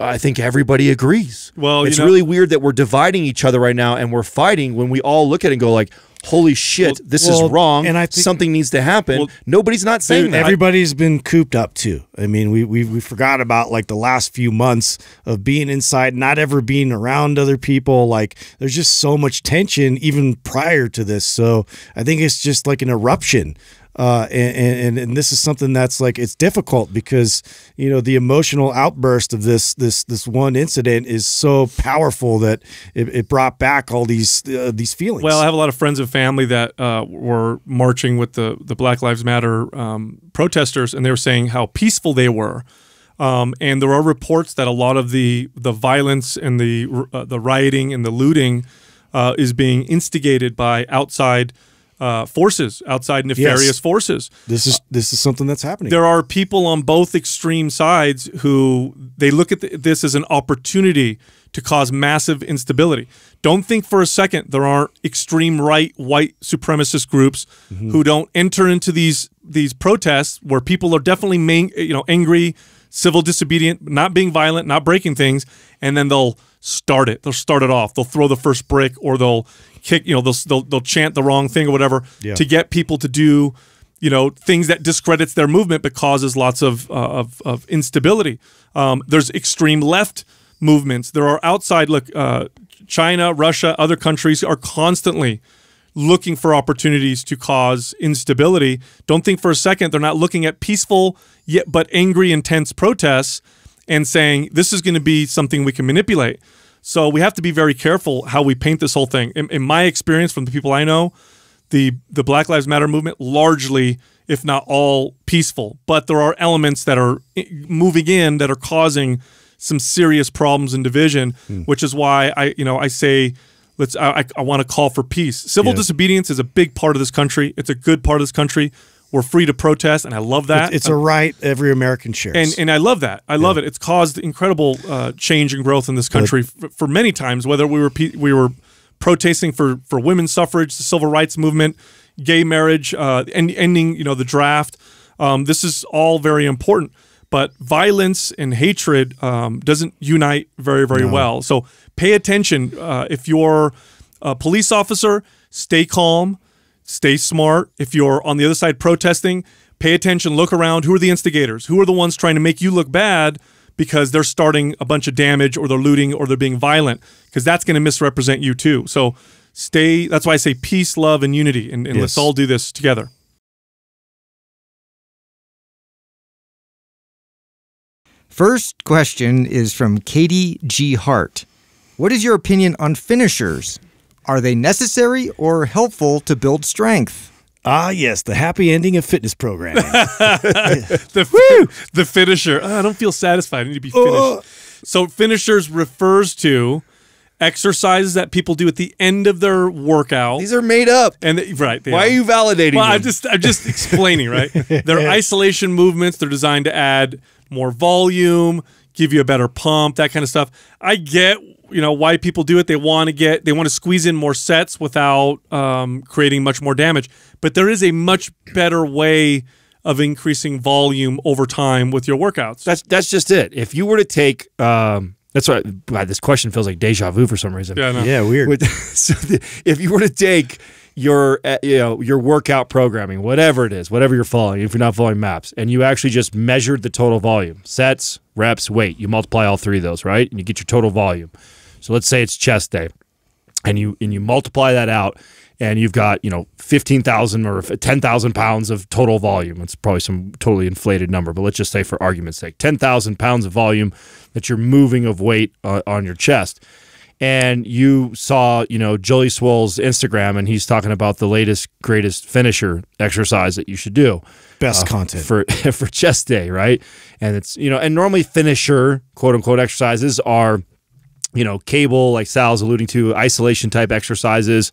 I think everybody agrees. Well, you it's know- really weird that we're dividing each other right now and we're fighting when we all look at it and go like, "Holy shit, this well, is wrong!" and I think- something needs to happen. Well, Nobody's not saying Dude, that. everybody's been cooped up too. I mean, we, we we forgot about like the last few months of being inside, not ever being around other people. Like, there's just so much tension even prior to this. So I think it's just like an eruption Uh, and, and and this is something that's like it's difficult because you know the emotional outburst of this this this one incident is so powerful that it, it brought back all these uh, these feelings. Well, I have a lot of friends and family that uh, were marching with the the Black Lives Matter um, protesters, and they were saying how peaceful they were. Um, and there are reports that a lot of the the violence and the uh, the rioting and the looting uh, is being instigated by outside uh, forces, outside nefarious Yes. forces. this is this is something that's happening. There are people on both extreme sides who they look at th- this as an opportunity to cause massive instability. Don't think for a second there aren't extreme right white supremacist groups who don't enter into these these protests where people are definitely main, you know angry, civil disobedient, not being violent, not breaking things, and then they'll start it. They'll start it off. They'll throw the first brick or they'll kick, you know, they'll they'll, they'll chant the wrong thing or whatever Yeah. to get people to do you know things that discredits their movement but causes lots of uh, of, of instability. Um, there's extreme left movements. There are outside look. Uh, China, Russia, other countries are constantly looking for opportunities to cause instability. Don't think for a second they're not looking at peaceful yet but angry, intense protests and saying this is going to be something we can manipulate. So we have to be very careful how we paint this whole thing. In, in my experience, from the people I know, the the Black Lives Matter movement largely, if not all, peaceful. But there are elements that are eh, moving in that are causing some serious problems and division, hmm. which is why I you know I say let's I, I, I want to call for peace. Civil Yeah. disobedience is a big part of this country. It's a good part of this country. We're free to protest, and I love that. it's, it's a right every American shares. And and I love that. I love it. It's caused incredible uh, change and growth in this country for, for many times. Whether we were pe- we were protesting for for women's suffrage, the civil rights movement, gay marriage, uh, and ending you know the draft. Um, this is all very important. But violence and hatred um, doesn't unite very very well. So pay attention. Uh, if you're a police officer, stay calm stay smart. If you're on the other side protesting, pay attention, look around. Who are the instigators? Who are the ones trying to make you look bad because they're starting a bunch of damage or they're looting or they're being violent? Because that's going to misrepresent you too. So stay, that's why I say peace, love, and unity. And, and let's all do this together. First question is from Katie G. Hart. What is your opinion on finishers? Are they necessary or helpful to build strength? ah, yes, the happy ending of fitness programming. The, Woo! the finisher. "Oh, I don't feel satisfied. I need to be finished. So finishers refers to exercises that people do at the end of their workout. These are made up. and they- right. they Why are you validating Well, them? I'm just I'm just explaining, right? They're isolation movements. They're designed to add more volume, give you a better pump, that kind of stuff. I get you know why people do it. They want to get they want to squeeze in more sets without um, creating much more damage. But there is a much better way of increasing volume over time with your workouts. That's that's just it. If you were to take, um, that's why God, this question feels like deja vu for some reason. yeah, no. yeah, weird. With- so the, if you were to take your uh, you know your workout programming, whatever it is, whatever you're following, if you're not following maps, and you actually just measured the total volume, sets, reps, weight, you multiply all three of those, right, and you get your total volume. So let's say it's chest day, and you and you multiply that out, and you've got you know fifteen thousand or ten thousand pounds of total volume. It's probably some totally inflated number, but let's just say for argument's sake, ten thousand pounds of volume that you're moving of weight uh, on your chest and you saw, you know, Joey Swoll's Instagram, and he's talking about the latest, greatest finisher exercise that you should do Best content. for for chest day, right? And it's you know, and normally finisher quote unquote exercises are, you know, cable like Sal's alluding to, isolation type exercises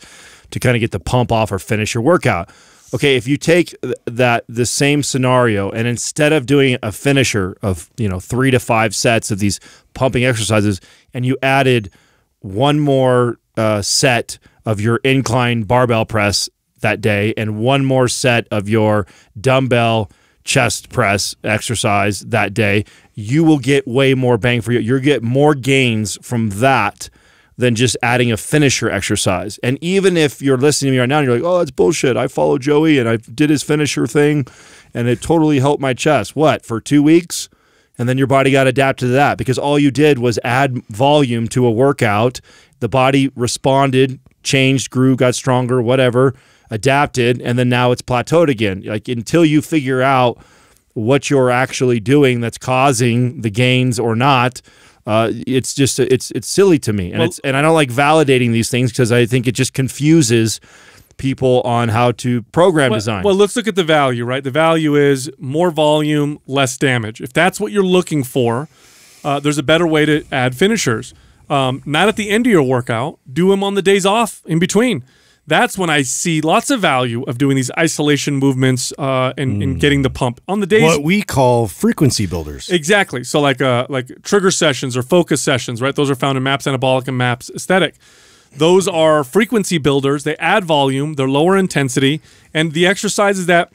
to kind of get the pump off or finish your workout. Okay, if you take that the same scenario and instead of doing a finisher of you know three to five sets of these pumping exercises, and you added one more uh, set of your incline barbell press that day and one more set of your dumbbell chest press exercise that day, you will get way more bang for you. You'll get more gains from that than just adding a finisher exercise. And even if you're listening to me right now and you're like, oh, that's bullshit. I follow Joey and I did his finisher thing and it totally helped my chest. What, for two weeks? And then your body got adapted to that because all you did was add volume to a workout. The body responded, changed, grew, got stronger, whatever, adapted, and then now it's plateaued again. Like until you figure out what you're actually doing that's causing the gains or not. Uh, it's just it's it's silly to me, and Well- it's and I don't like validating these things because I think it just confuses people on how to program Well, design. well, let's look at the value, right? The value is more volume, less damage. If that's what you're looking for, uh, there's a better way to add finishers. Um, not at the end of your workout. Do them on the days off in between. That's when I see lots of value of doing these isolation movements uh, and, and getting the pump on the days. What we call frequency builders. Exactly. So like uh like trigger sessions or focus sessions, right? Those are found in Maps Anabolic and Maps Aesthetic. Those are frequency builders. They add volume, they're lower intensity, and the exercises that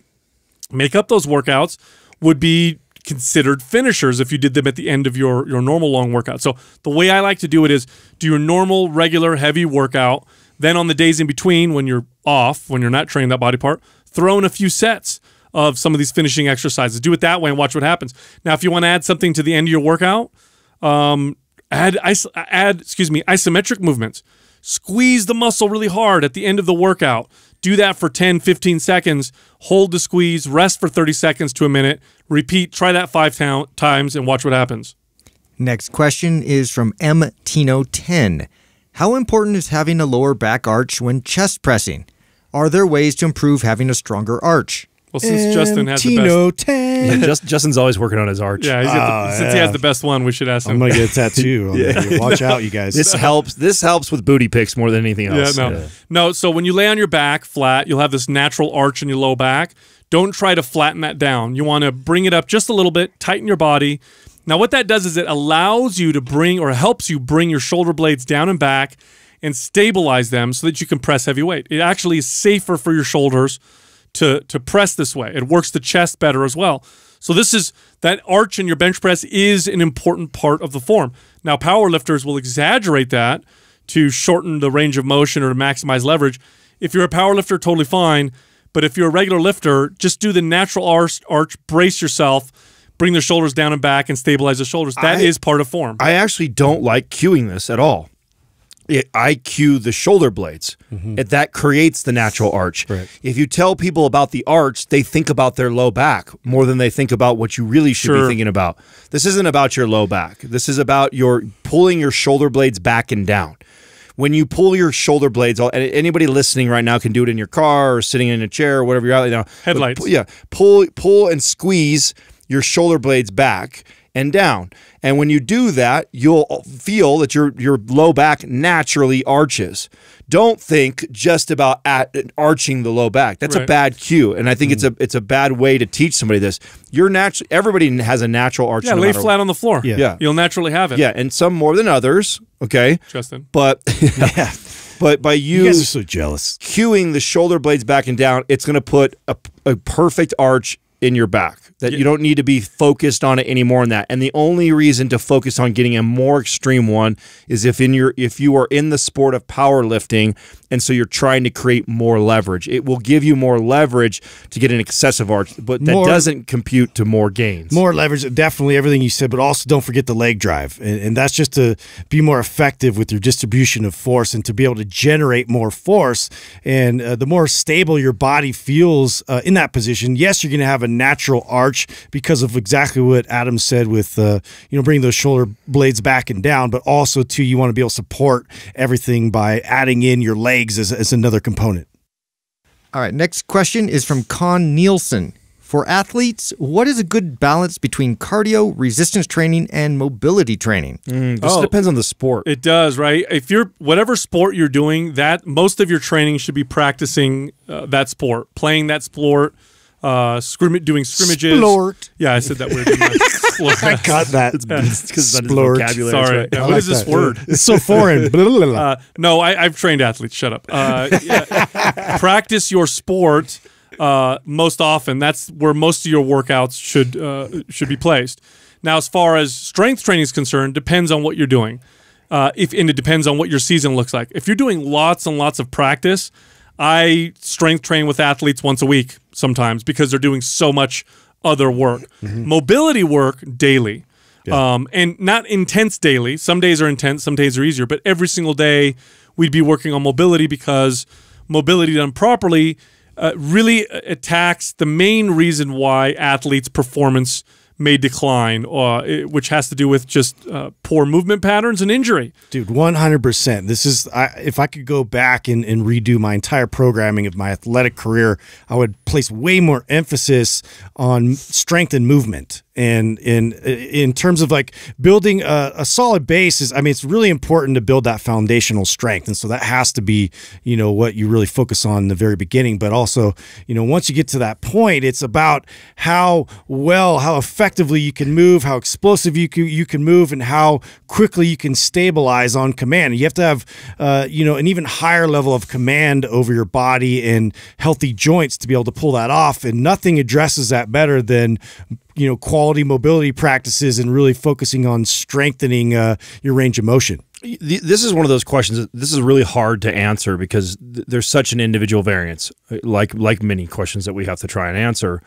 make up those workouts would be considered finishers if you did them at the end of your your normal long workout. So the way I like to do it is do your normal regular heavy workout, then on the days in between when you're off, when you're not training that body part, throw in a few sets of some of these finishing exercises. Do it that way and watch what happens. Now if you want to add something to the end of your workout, um, add add excuse me isometric movements squeeze the muscle really hard at the end of the workout do that for 10 15 seconds hold the squeeze rest for 30 seconds to a minute repeat try that five times and watch what happens Next question is from M Tino 10. How important is having a lower back arch when chest pressing? Are there ways to improve having a stronger arch? well since justin has the best Yeah, Just, Justin's always working on his arch. yeah, he's got the, Oh, since he has the best one we should ask him I'm gonna get a tattoo. on there. Watch out, you guys. This helps. This helps with booty pics more than anything else. Yeah, else. no. No, so when you lay on your back flat, you'll have this natural arch in your low back. Don't try to flatten that down. You want to bring it up just a little bit, tighten your body. Now, what that does is it allows you to bring or helps you bring your shoulder blades down and back and stabilize them so that you can press heavy weight. It actually is safer for your shoulders to to press this way. It works the chest better as well. So this is that arch in your bench press is an important part of the form. Now power lifters will exaggerate that to shorten the range of motion or to maximize leverage. If you're a power lifter, totally fine. But if you're a regular lifter, just do the natural arch, arch brace yourself, bring the shoulders down and back, and stabilize the shoulders. That is I- part of form. I actually don't like cueing this at all. It, I cue the shoulder blades. Mm-hmm. It, that creates the natural arch. If you tell people about the arch, they think about their low back more than they think about what you really should Sure. be thinking about. This isn't about your low back. This is about your pulling your shoulder blades back and down. When you pull your shoulder blades, and anybody listening right now can do it in your car or sitting in a chair or whatever you're out right now. Headlights. yeah, pull pull and squeeze your shoulder blades back and down. And when you do that, you'll feel that your your low back naturally arches. Don't think just about at arching the low back. That's a bad cue, and I think it's mm. a it's a bad way to teach somebody this. You're natural. Everybody has a natural arch. yeah, no lay matter- flat on the floor. Yeah. Yeah. You'll naturally have it. Yeah, and some more than others. Okay, Justin. but yeah. but by you you guys are so jealous. cueing the shoulder blades back and down, it's going to put a, a perfect arch in your back that you don't need to be focused on it anymore in that. And the only reason to focus on getting a more extreme one is if in your if you are in the sport of powerlifting and so you're trying to create more leverage. It will give you more leverage to get an excessive arch, but that More- doesn't compute to more gains. More leverage, definitely everything you said, but also don't forget the leg drive. And, and that's just to be more effective with your distribution of force and to be able to generate more force. And uh, the more stable your body feels uh, in that position, yes, you're going to have a natural arch because of exactly what Adam said with, uh, you know, bringing those shoulder blades back and down, but also, too, you want to be able to support everything by adding in your legs as, as another component. All right, next question is from Con Nielsen. For athletes, what is a good balance between cardio, resistance training, and mobility training? Mm, this Oh. depends on the sport. It does, right? If you're whatever sport you're doing, that most of your training should be practicing uh, that sport, playing that sport, uh, scrim- doing scrimmages. Splort. Yeah, I said that weird. didn't I? Got that. It's because of his Splort. vocabulary. Sorry. That's right. Yeah, I what like is this that. word? It's so foreign. Uh, no, I, I've trained athletes. Shut up. Uh, yeah. Practice your sport uh, most often. That's where most of your workouts should uh, should be placed. Now, as far as strength training is concerned, depends on what you're doing. Uh, if and it depends on what your season looks like. If you're doing lots and lots of practice, I strength train with athletes once a week sometimes because they're doing so much other work. Mobility work daily. Um, and not intense daily. Some days are intense, some days are easier, but every single day we'd be working on mobility because mobility done properly uh, really attacks the main reason why athletes' performance may decline, uh, which has to do with just uh, poor movement patterns and injury. Dude, one hundred percent. This is I, if I could go back and, and redo my entire programming of my athletic career, I would place way more emphasis on strength and movement. And in in terms of like building a, a solid base is, I mean, it's really important to build that foundational strength, and so that has to be, you know, what you really focus on in the very beginning. But also, you know, once you get to that point, it's about how well, how effectively you can move, how explosive you can you can move, and how quickly you can stabilize on command. You have to have, uh, you know, an even higher level of command over your body and healthy joints to be able to pull that off. And nothing addresses that better than, you know, quality mobility practices and really focusing on strengthening uh, your range of motion. This is one of those questions. This is really hard to answer because there's such an individual variance, uh, like like many questions that we have to try and answer.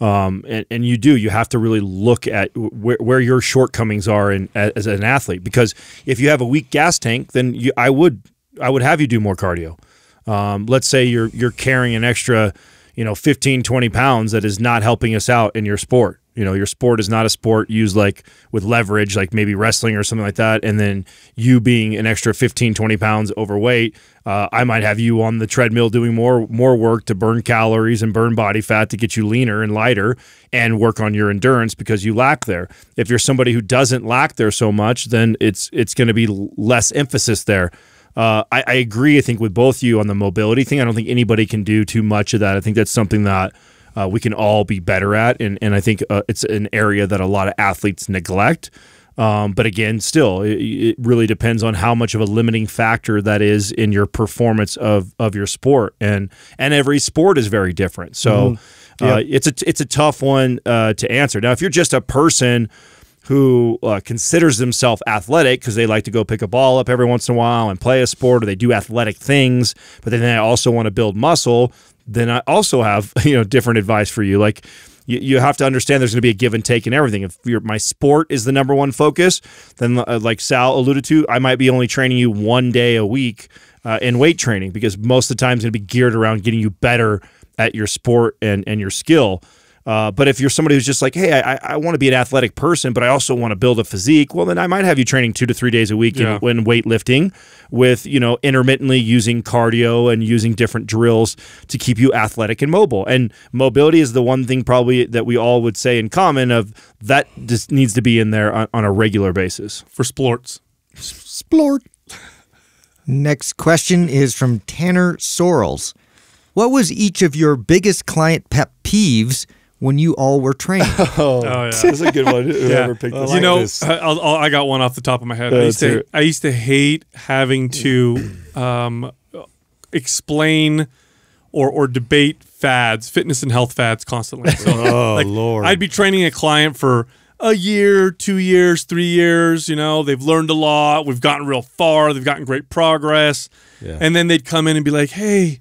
Um, and, and you do you have to really look at where, where your shortcomings are in, as an athlete because if you have a weak gas tank, then you, I would I would have you do more cardio. Um, let's say you're you're carrying an extra, you know, 15, 20 pounds that is not helping us out in your sport. You know, your sport is not a sport used like with leverage, like maybe wrestling or something like that. And then you being an extra 15, 20 pounds overweight, uh, I might have you on the treadmill doing more more work to burn calories and burn body fat to get you leaner and lighter and work on your endurance because you lack there. If you're somebody who doesn't lack there so much, then it's it's going to be less emphasis there. Uh, I, I agree. I think with both you on the mobility thing, I don't think anybody can do too much of that. I think that's something that uh, we can all be better at, and and I think uh, it's an area that a lot of athletes neglect. Um, but again, still, it, it really depends on how much of a limiting factor that is in your performance of of your sport, and and every sport is very different. So uh, it's a it's a tough one uh, to answer. Now, if you're just a person who uh, considers themselves athletic because they like to go pick a ball up every once in a while and play a sport or they do athletic things, but then they also want to build muscle, then I also have you know different advice for you. Like you, you have to understand there's going to be a give and take in everything. If your my sport is the number one focus, then uh, like Sal alluded to, I might be only training you one day a week uh, in weight training because most of the time it's going to be geared around getting you better at your sport and and your skill. Uh, but if you're somebody who's just like, hey, I, I want to be an athletic person, but I also want to build a physique, well, then I might have you training two to three days a week Yeah. in, in weightlifting with, you know, intermittently using cardio and using different drills to keep you athletic and mobile. And mobility is the one thing probably that we all would say in common of that just needs to be in there on, on a regular basis. for sports. Splort. Next question is from Tanner Sorrells. What was each of your biggest client pet peeves when you all were training? Oh, yeah. That's a good one. Whoever picked you know, I, I'll, I'll- got one off the top of my head. I used to. I used to hate having to um, explain or or debate fads, fitness and health fads constantly. So, Oh like, Lord. I'd be training a client for a year, two years, three years. You know, they've learned a lot. We've gotten real far. They've gotten great progress. Yeah. And then they'd come in and be like, "Hey,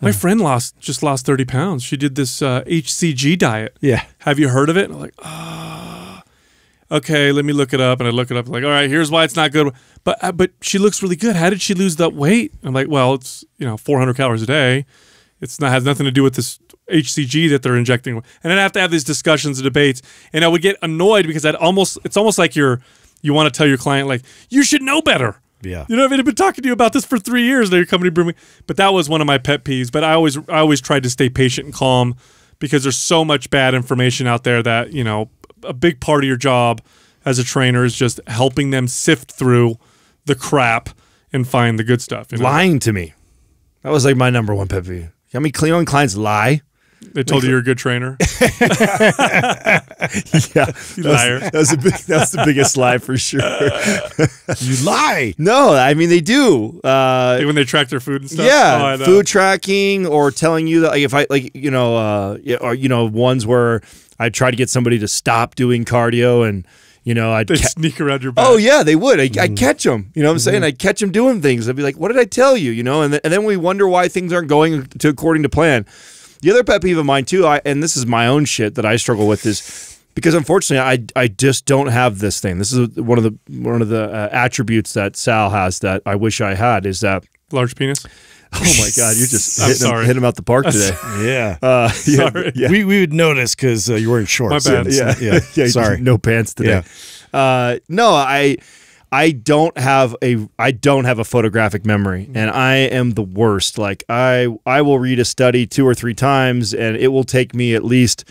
my friend lost just lost thirty pounds. She did this uh, HCG diet. yeah. Have you heard of it?" And I'm like, ah, okay, let me look it up. And I look it up, like, all right, here's why it's not good. But uh, but she looks really good. How did she lose that weight? I'm like, well, it's you know 400 calories a day. It's not has nothing to do with this HCG that they're injecting. And then I have to have these discussions and debates. And I would get annoyed because I'd almost it's almost like you're you want to tell your client like you should know better. Yeah. You know, I've been talking to you about this for three years. Now you're coming to bring me. But that was one of my pet peeves. But I always, I always tried to stay patient and calm because there's so much bad information out there that you know a big part of your job as a trainer is just helping them sift through the crap and find the good stuff. You know? lying to me. That was like my number one pet peeve. I mean, Cleveland clients lie. They told you you're a good trainer. Yeah, You liar. That was, big, that was the biggest lie for sure. You lie. No, I mean they do. Uh, when they track their food and stuff. yeah, Oh, food tracking or telling you that like if I like you know uh, or you know ones where I try to get somebody to stop doing cardio and you know I'd sneak around your back. Oh yeah, they would. I, Mm-hmm. I'd catch them. You know what I'm saying? I'd catch them doing things. I'd be like, "What did I tell you?" You know, and, th- and then we wonder why things aren't going to according to plan. The other pet peeve of mine too, I, and this is my own shit that I struggle with is because unfortunately I I just don't have this thing. This is one of the one of the uh, attributes that Sal has that I wish I had is that Large penis. Oh my God, you're just I'm hitting, sorry. Him, hitting him out the park today. Yeah. Uh, yeah, Sorry. yeah. We, we would notice because uh, you wearing shorts. My bad. and- yeah, yeah. yeah. Sorry. no pants today. Uh, no, I, I don't have a, I don't have a photographic memory, and I am the worst. Like I, I will read a study two or three times, and it will take me at least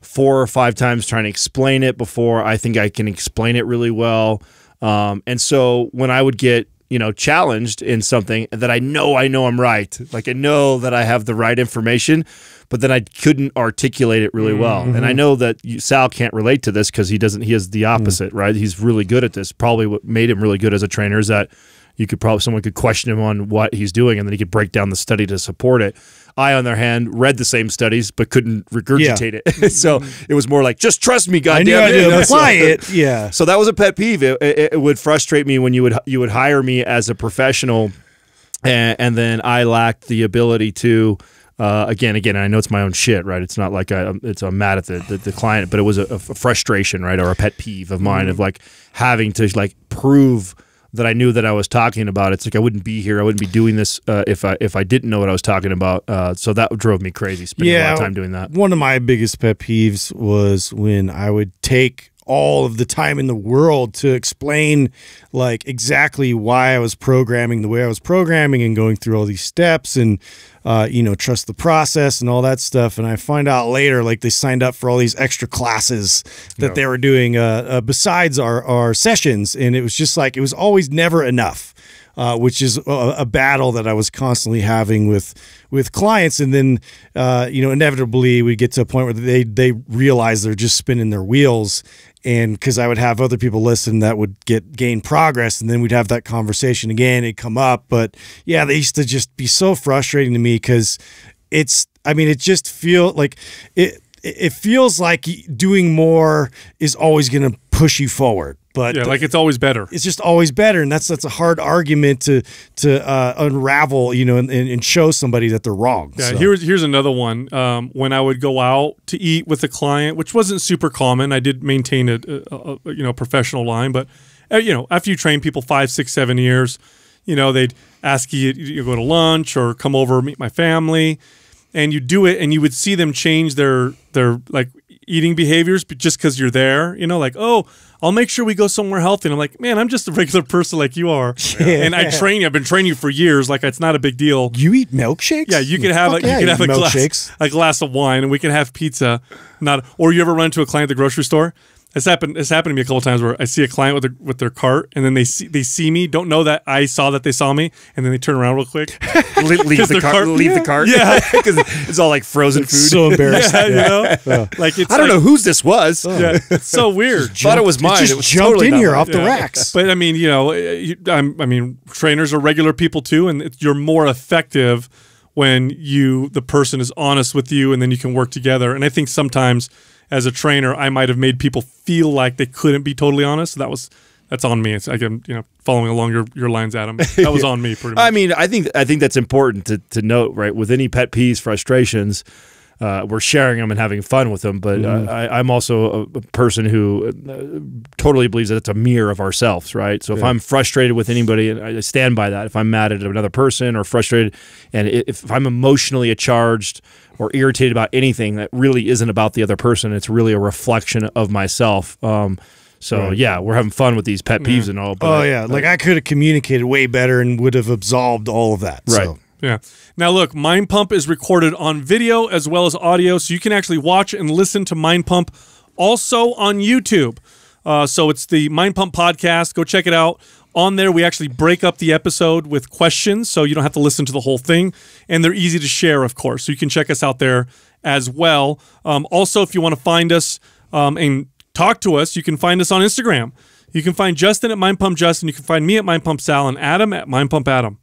four or five times trying to explain it before I think I can explain it really well. Um, and so when I would get you know challenged in something that I know I know I'm right, like I know that I have the right information, but then I couldn't articulate it really well. And I mm-hmm. know that you, Sal can't relate to this because he doesn't. He has the mm. opposite, right? He's really good at this. Probably what made him really good as a trainer is that you could probably someone could question him on what he's doing, and then he could break down the study to support it. I, on their hand, read the same studies but couldn't regurgitate it. so it was more like, just trust me, I goddamn knew it. You apply it. Yeah. so that was a pet peeve. It, it, it would frustrate me when you would you would hire me as a professional, and, and then I lacked the ability to. Uh, again, again, I know it's my own shit, right? It's not like I, um, it's I'm mad at the, the, the client, but it was a, a frustration, right, or a pet peeve of mine of like having to like prove that I knew that I was talking about. It's like I wouldn't be here, I wouldn't be doing this uh, if I if I didn't know what I was talking about. Uh, so that drove me crazy, spending a lot of time doing that. One of my biggest pet peeves was when I would take all of the time in the world to explain like exactly why I was programming the way I was programming and going through all these steps and uh, you know trust the process and all that stuff and I find out later like they signed up for all these extra classes that they were doing uh, uh, besides our our sessions and it was just like it was always never enough uh, which is a, a battle that I was constantly having with with clients. And then, uh, you know, inevitably we get to a point where they they realize they're just spinning their wheels. And because I would have other people listen that would get gain progress, and then we'd have that conversation again. It'd come up, but yeah, they used to just be so frustrating to me because it's. I mean, it just feel like it. It feels like doing more is always going to push you forward, but Yeah, like it's always better. it's just always better and that's that's a hard argument to to uh, unravel you know and, and show somebody that they're wrong Yeah, So- here's here's another one. Um, when I would go out to eat with a client, which wasn't super common, I did maintain a, a, a you know professional line, but uh, you know after you train people five, six, seven years, you know they'd ask you you go to lunch or come over meet my family, and you do it, and you would see them change their their like eating behaviors, but just because you're there, you know, like oh. I'll make sure we go somewhere healthy. And I'm like, man, I'm just a regular person like you are. And I train you. I've been training you for years. Like it's not a big deal. you eat milkshakes Yeah, you could have Fuck a, yeah, you I have a glass, milkshakes a glass of wine, and we can have pizza. Not, or you ever run into a client at the grocery store? It's happened. It's happened to me a couple times where I see a client with their with their cart, and then they see they see me, don't know that I saw that they saw me, and then they turn around real quick. leave, leave the their cart. cart- leave the cart. Yeah. because it's all like frozen food. so embarrassing, yeah, you know, like it's I don't like- know whose this was. Yeah, it's so weird. Thought it was mine. it just It was jumped totally in here mine. off the Yeah. racks But I mean, you know, eh, you, I'm, I mean, trainers are regular people too, and it- you're more effective when you the person is honest with you, and then you can work together. And I think sometimes as a trainer, I might have made people feel like they couldn't be totally honest. That was that's on me. It's like I'm, you know, following along your, your lines, Adam. That was on me pretty much. I mean, I think I think that's important to, to note, right? With any pet peeves, frustrations, uh, we're sharing them and having fun with them. But uh, I, I'm also a, person who uh, totally believes that it's a mirror of ourselves, right? So if I'm frustrated with anybody, and I stand by that. If I'm mad at another person or frustrated, and if I'm emotionally charged or irritated about anything that really isn't about the other person, it's really a reflection of myself. Um, so yeah, we're having fun with these pet peeves and all. But oh yeah like i could have communicated way better and would have absolved all of that Right. so. Yeah. Now, look, Mind Pump is recorded on video as well as audio, so you can actually watch and listen to Mind Pump also on YouTube. Uh, so it's the Mind Pump podcast. Go check it out. On there, we actually break up the episode with questions, so you don't have to listen to the whole thing. And they're easy to share, of course. So you can check us out there as well. Um, also, if you want to find us um, and talk to us, you can find us on Instagram. You can find Justin at Mind Pump Justin. You can find me at Mind Pump Sal and Adam at Mind Pump Adam.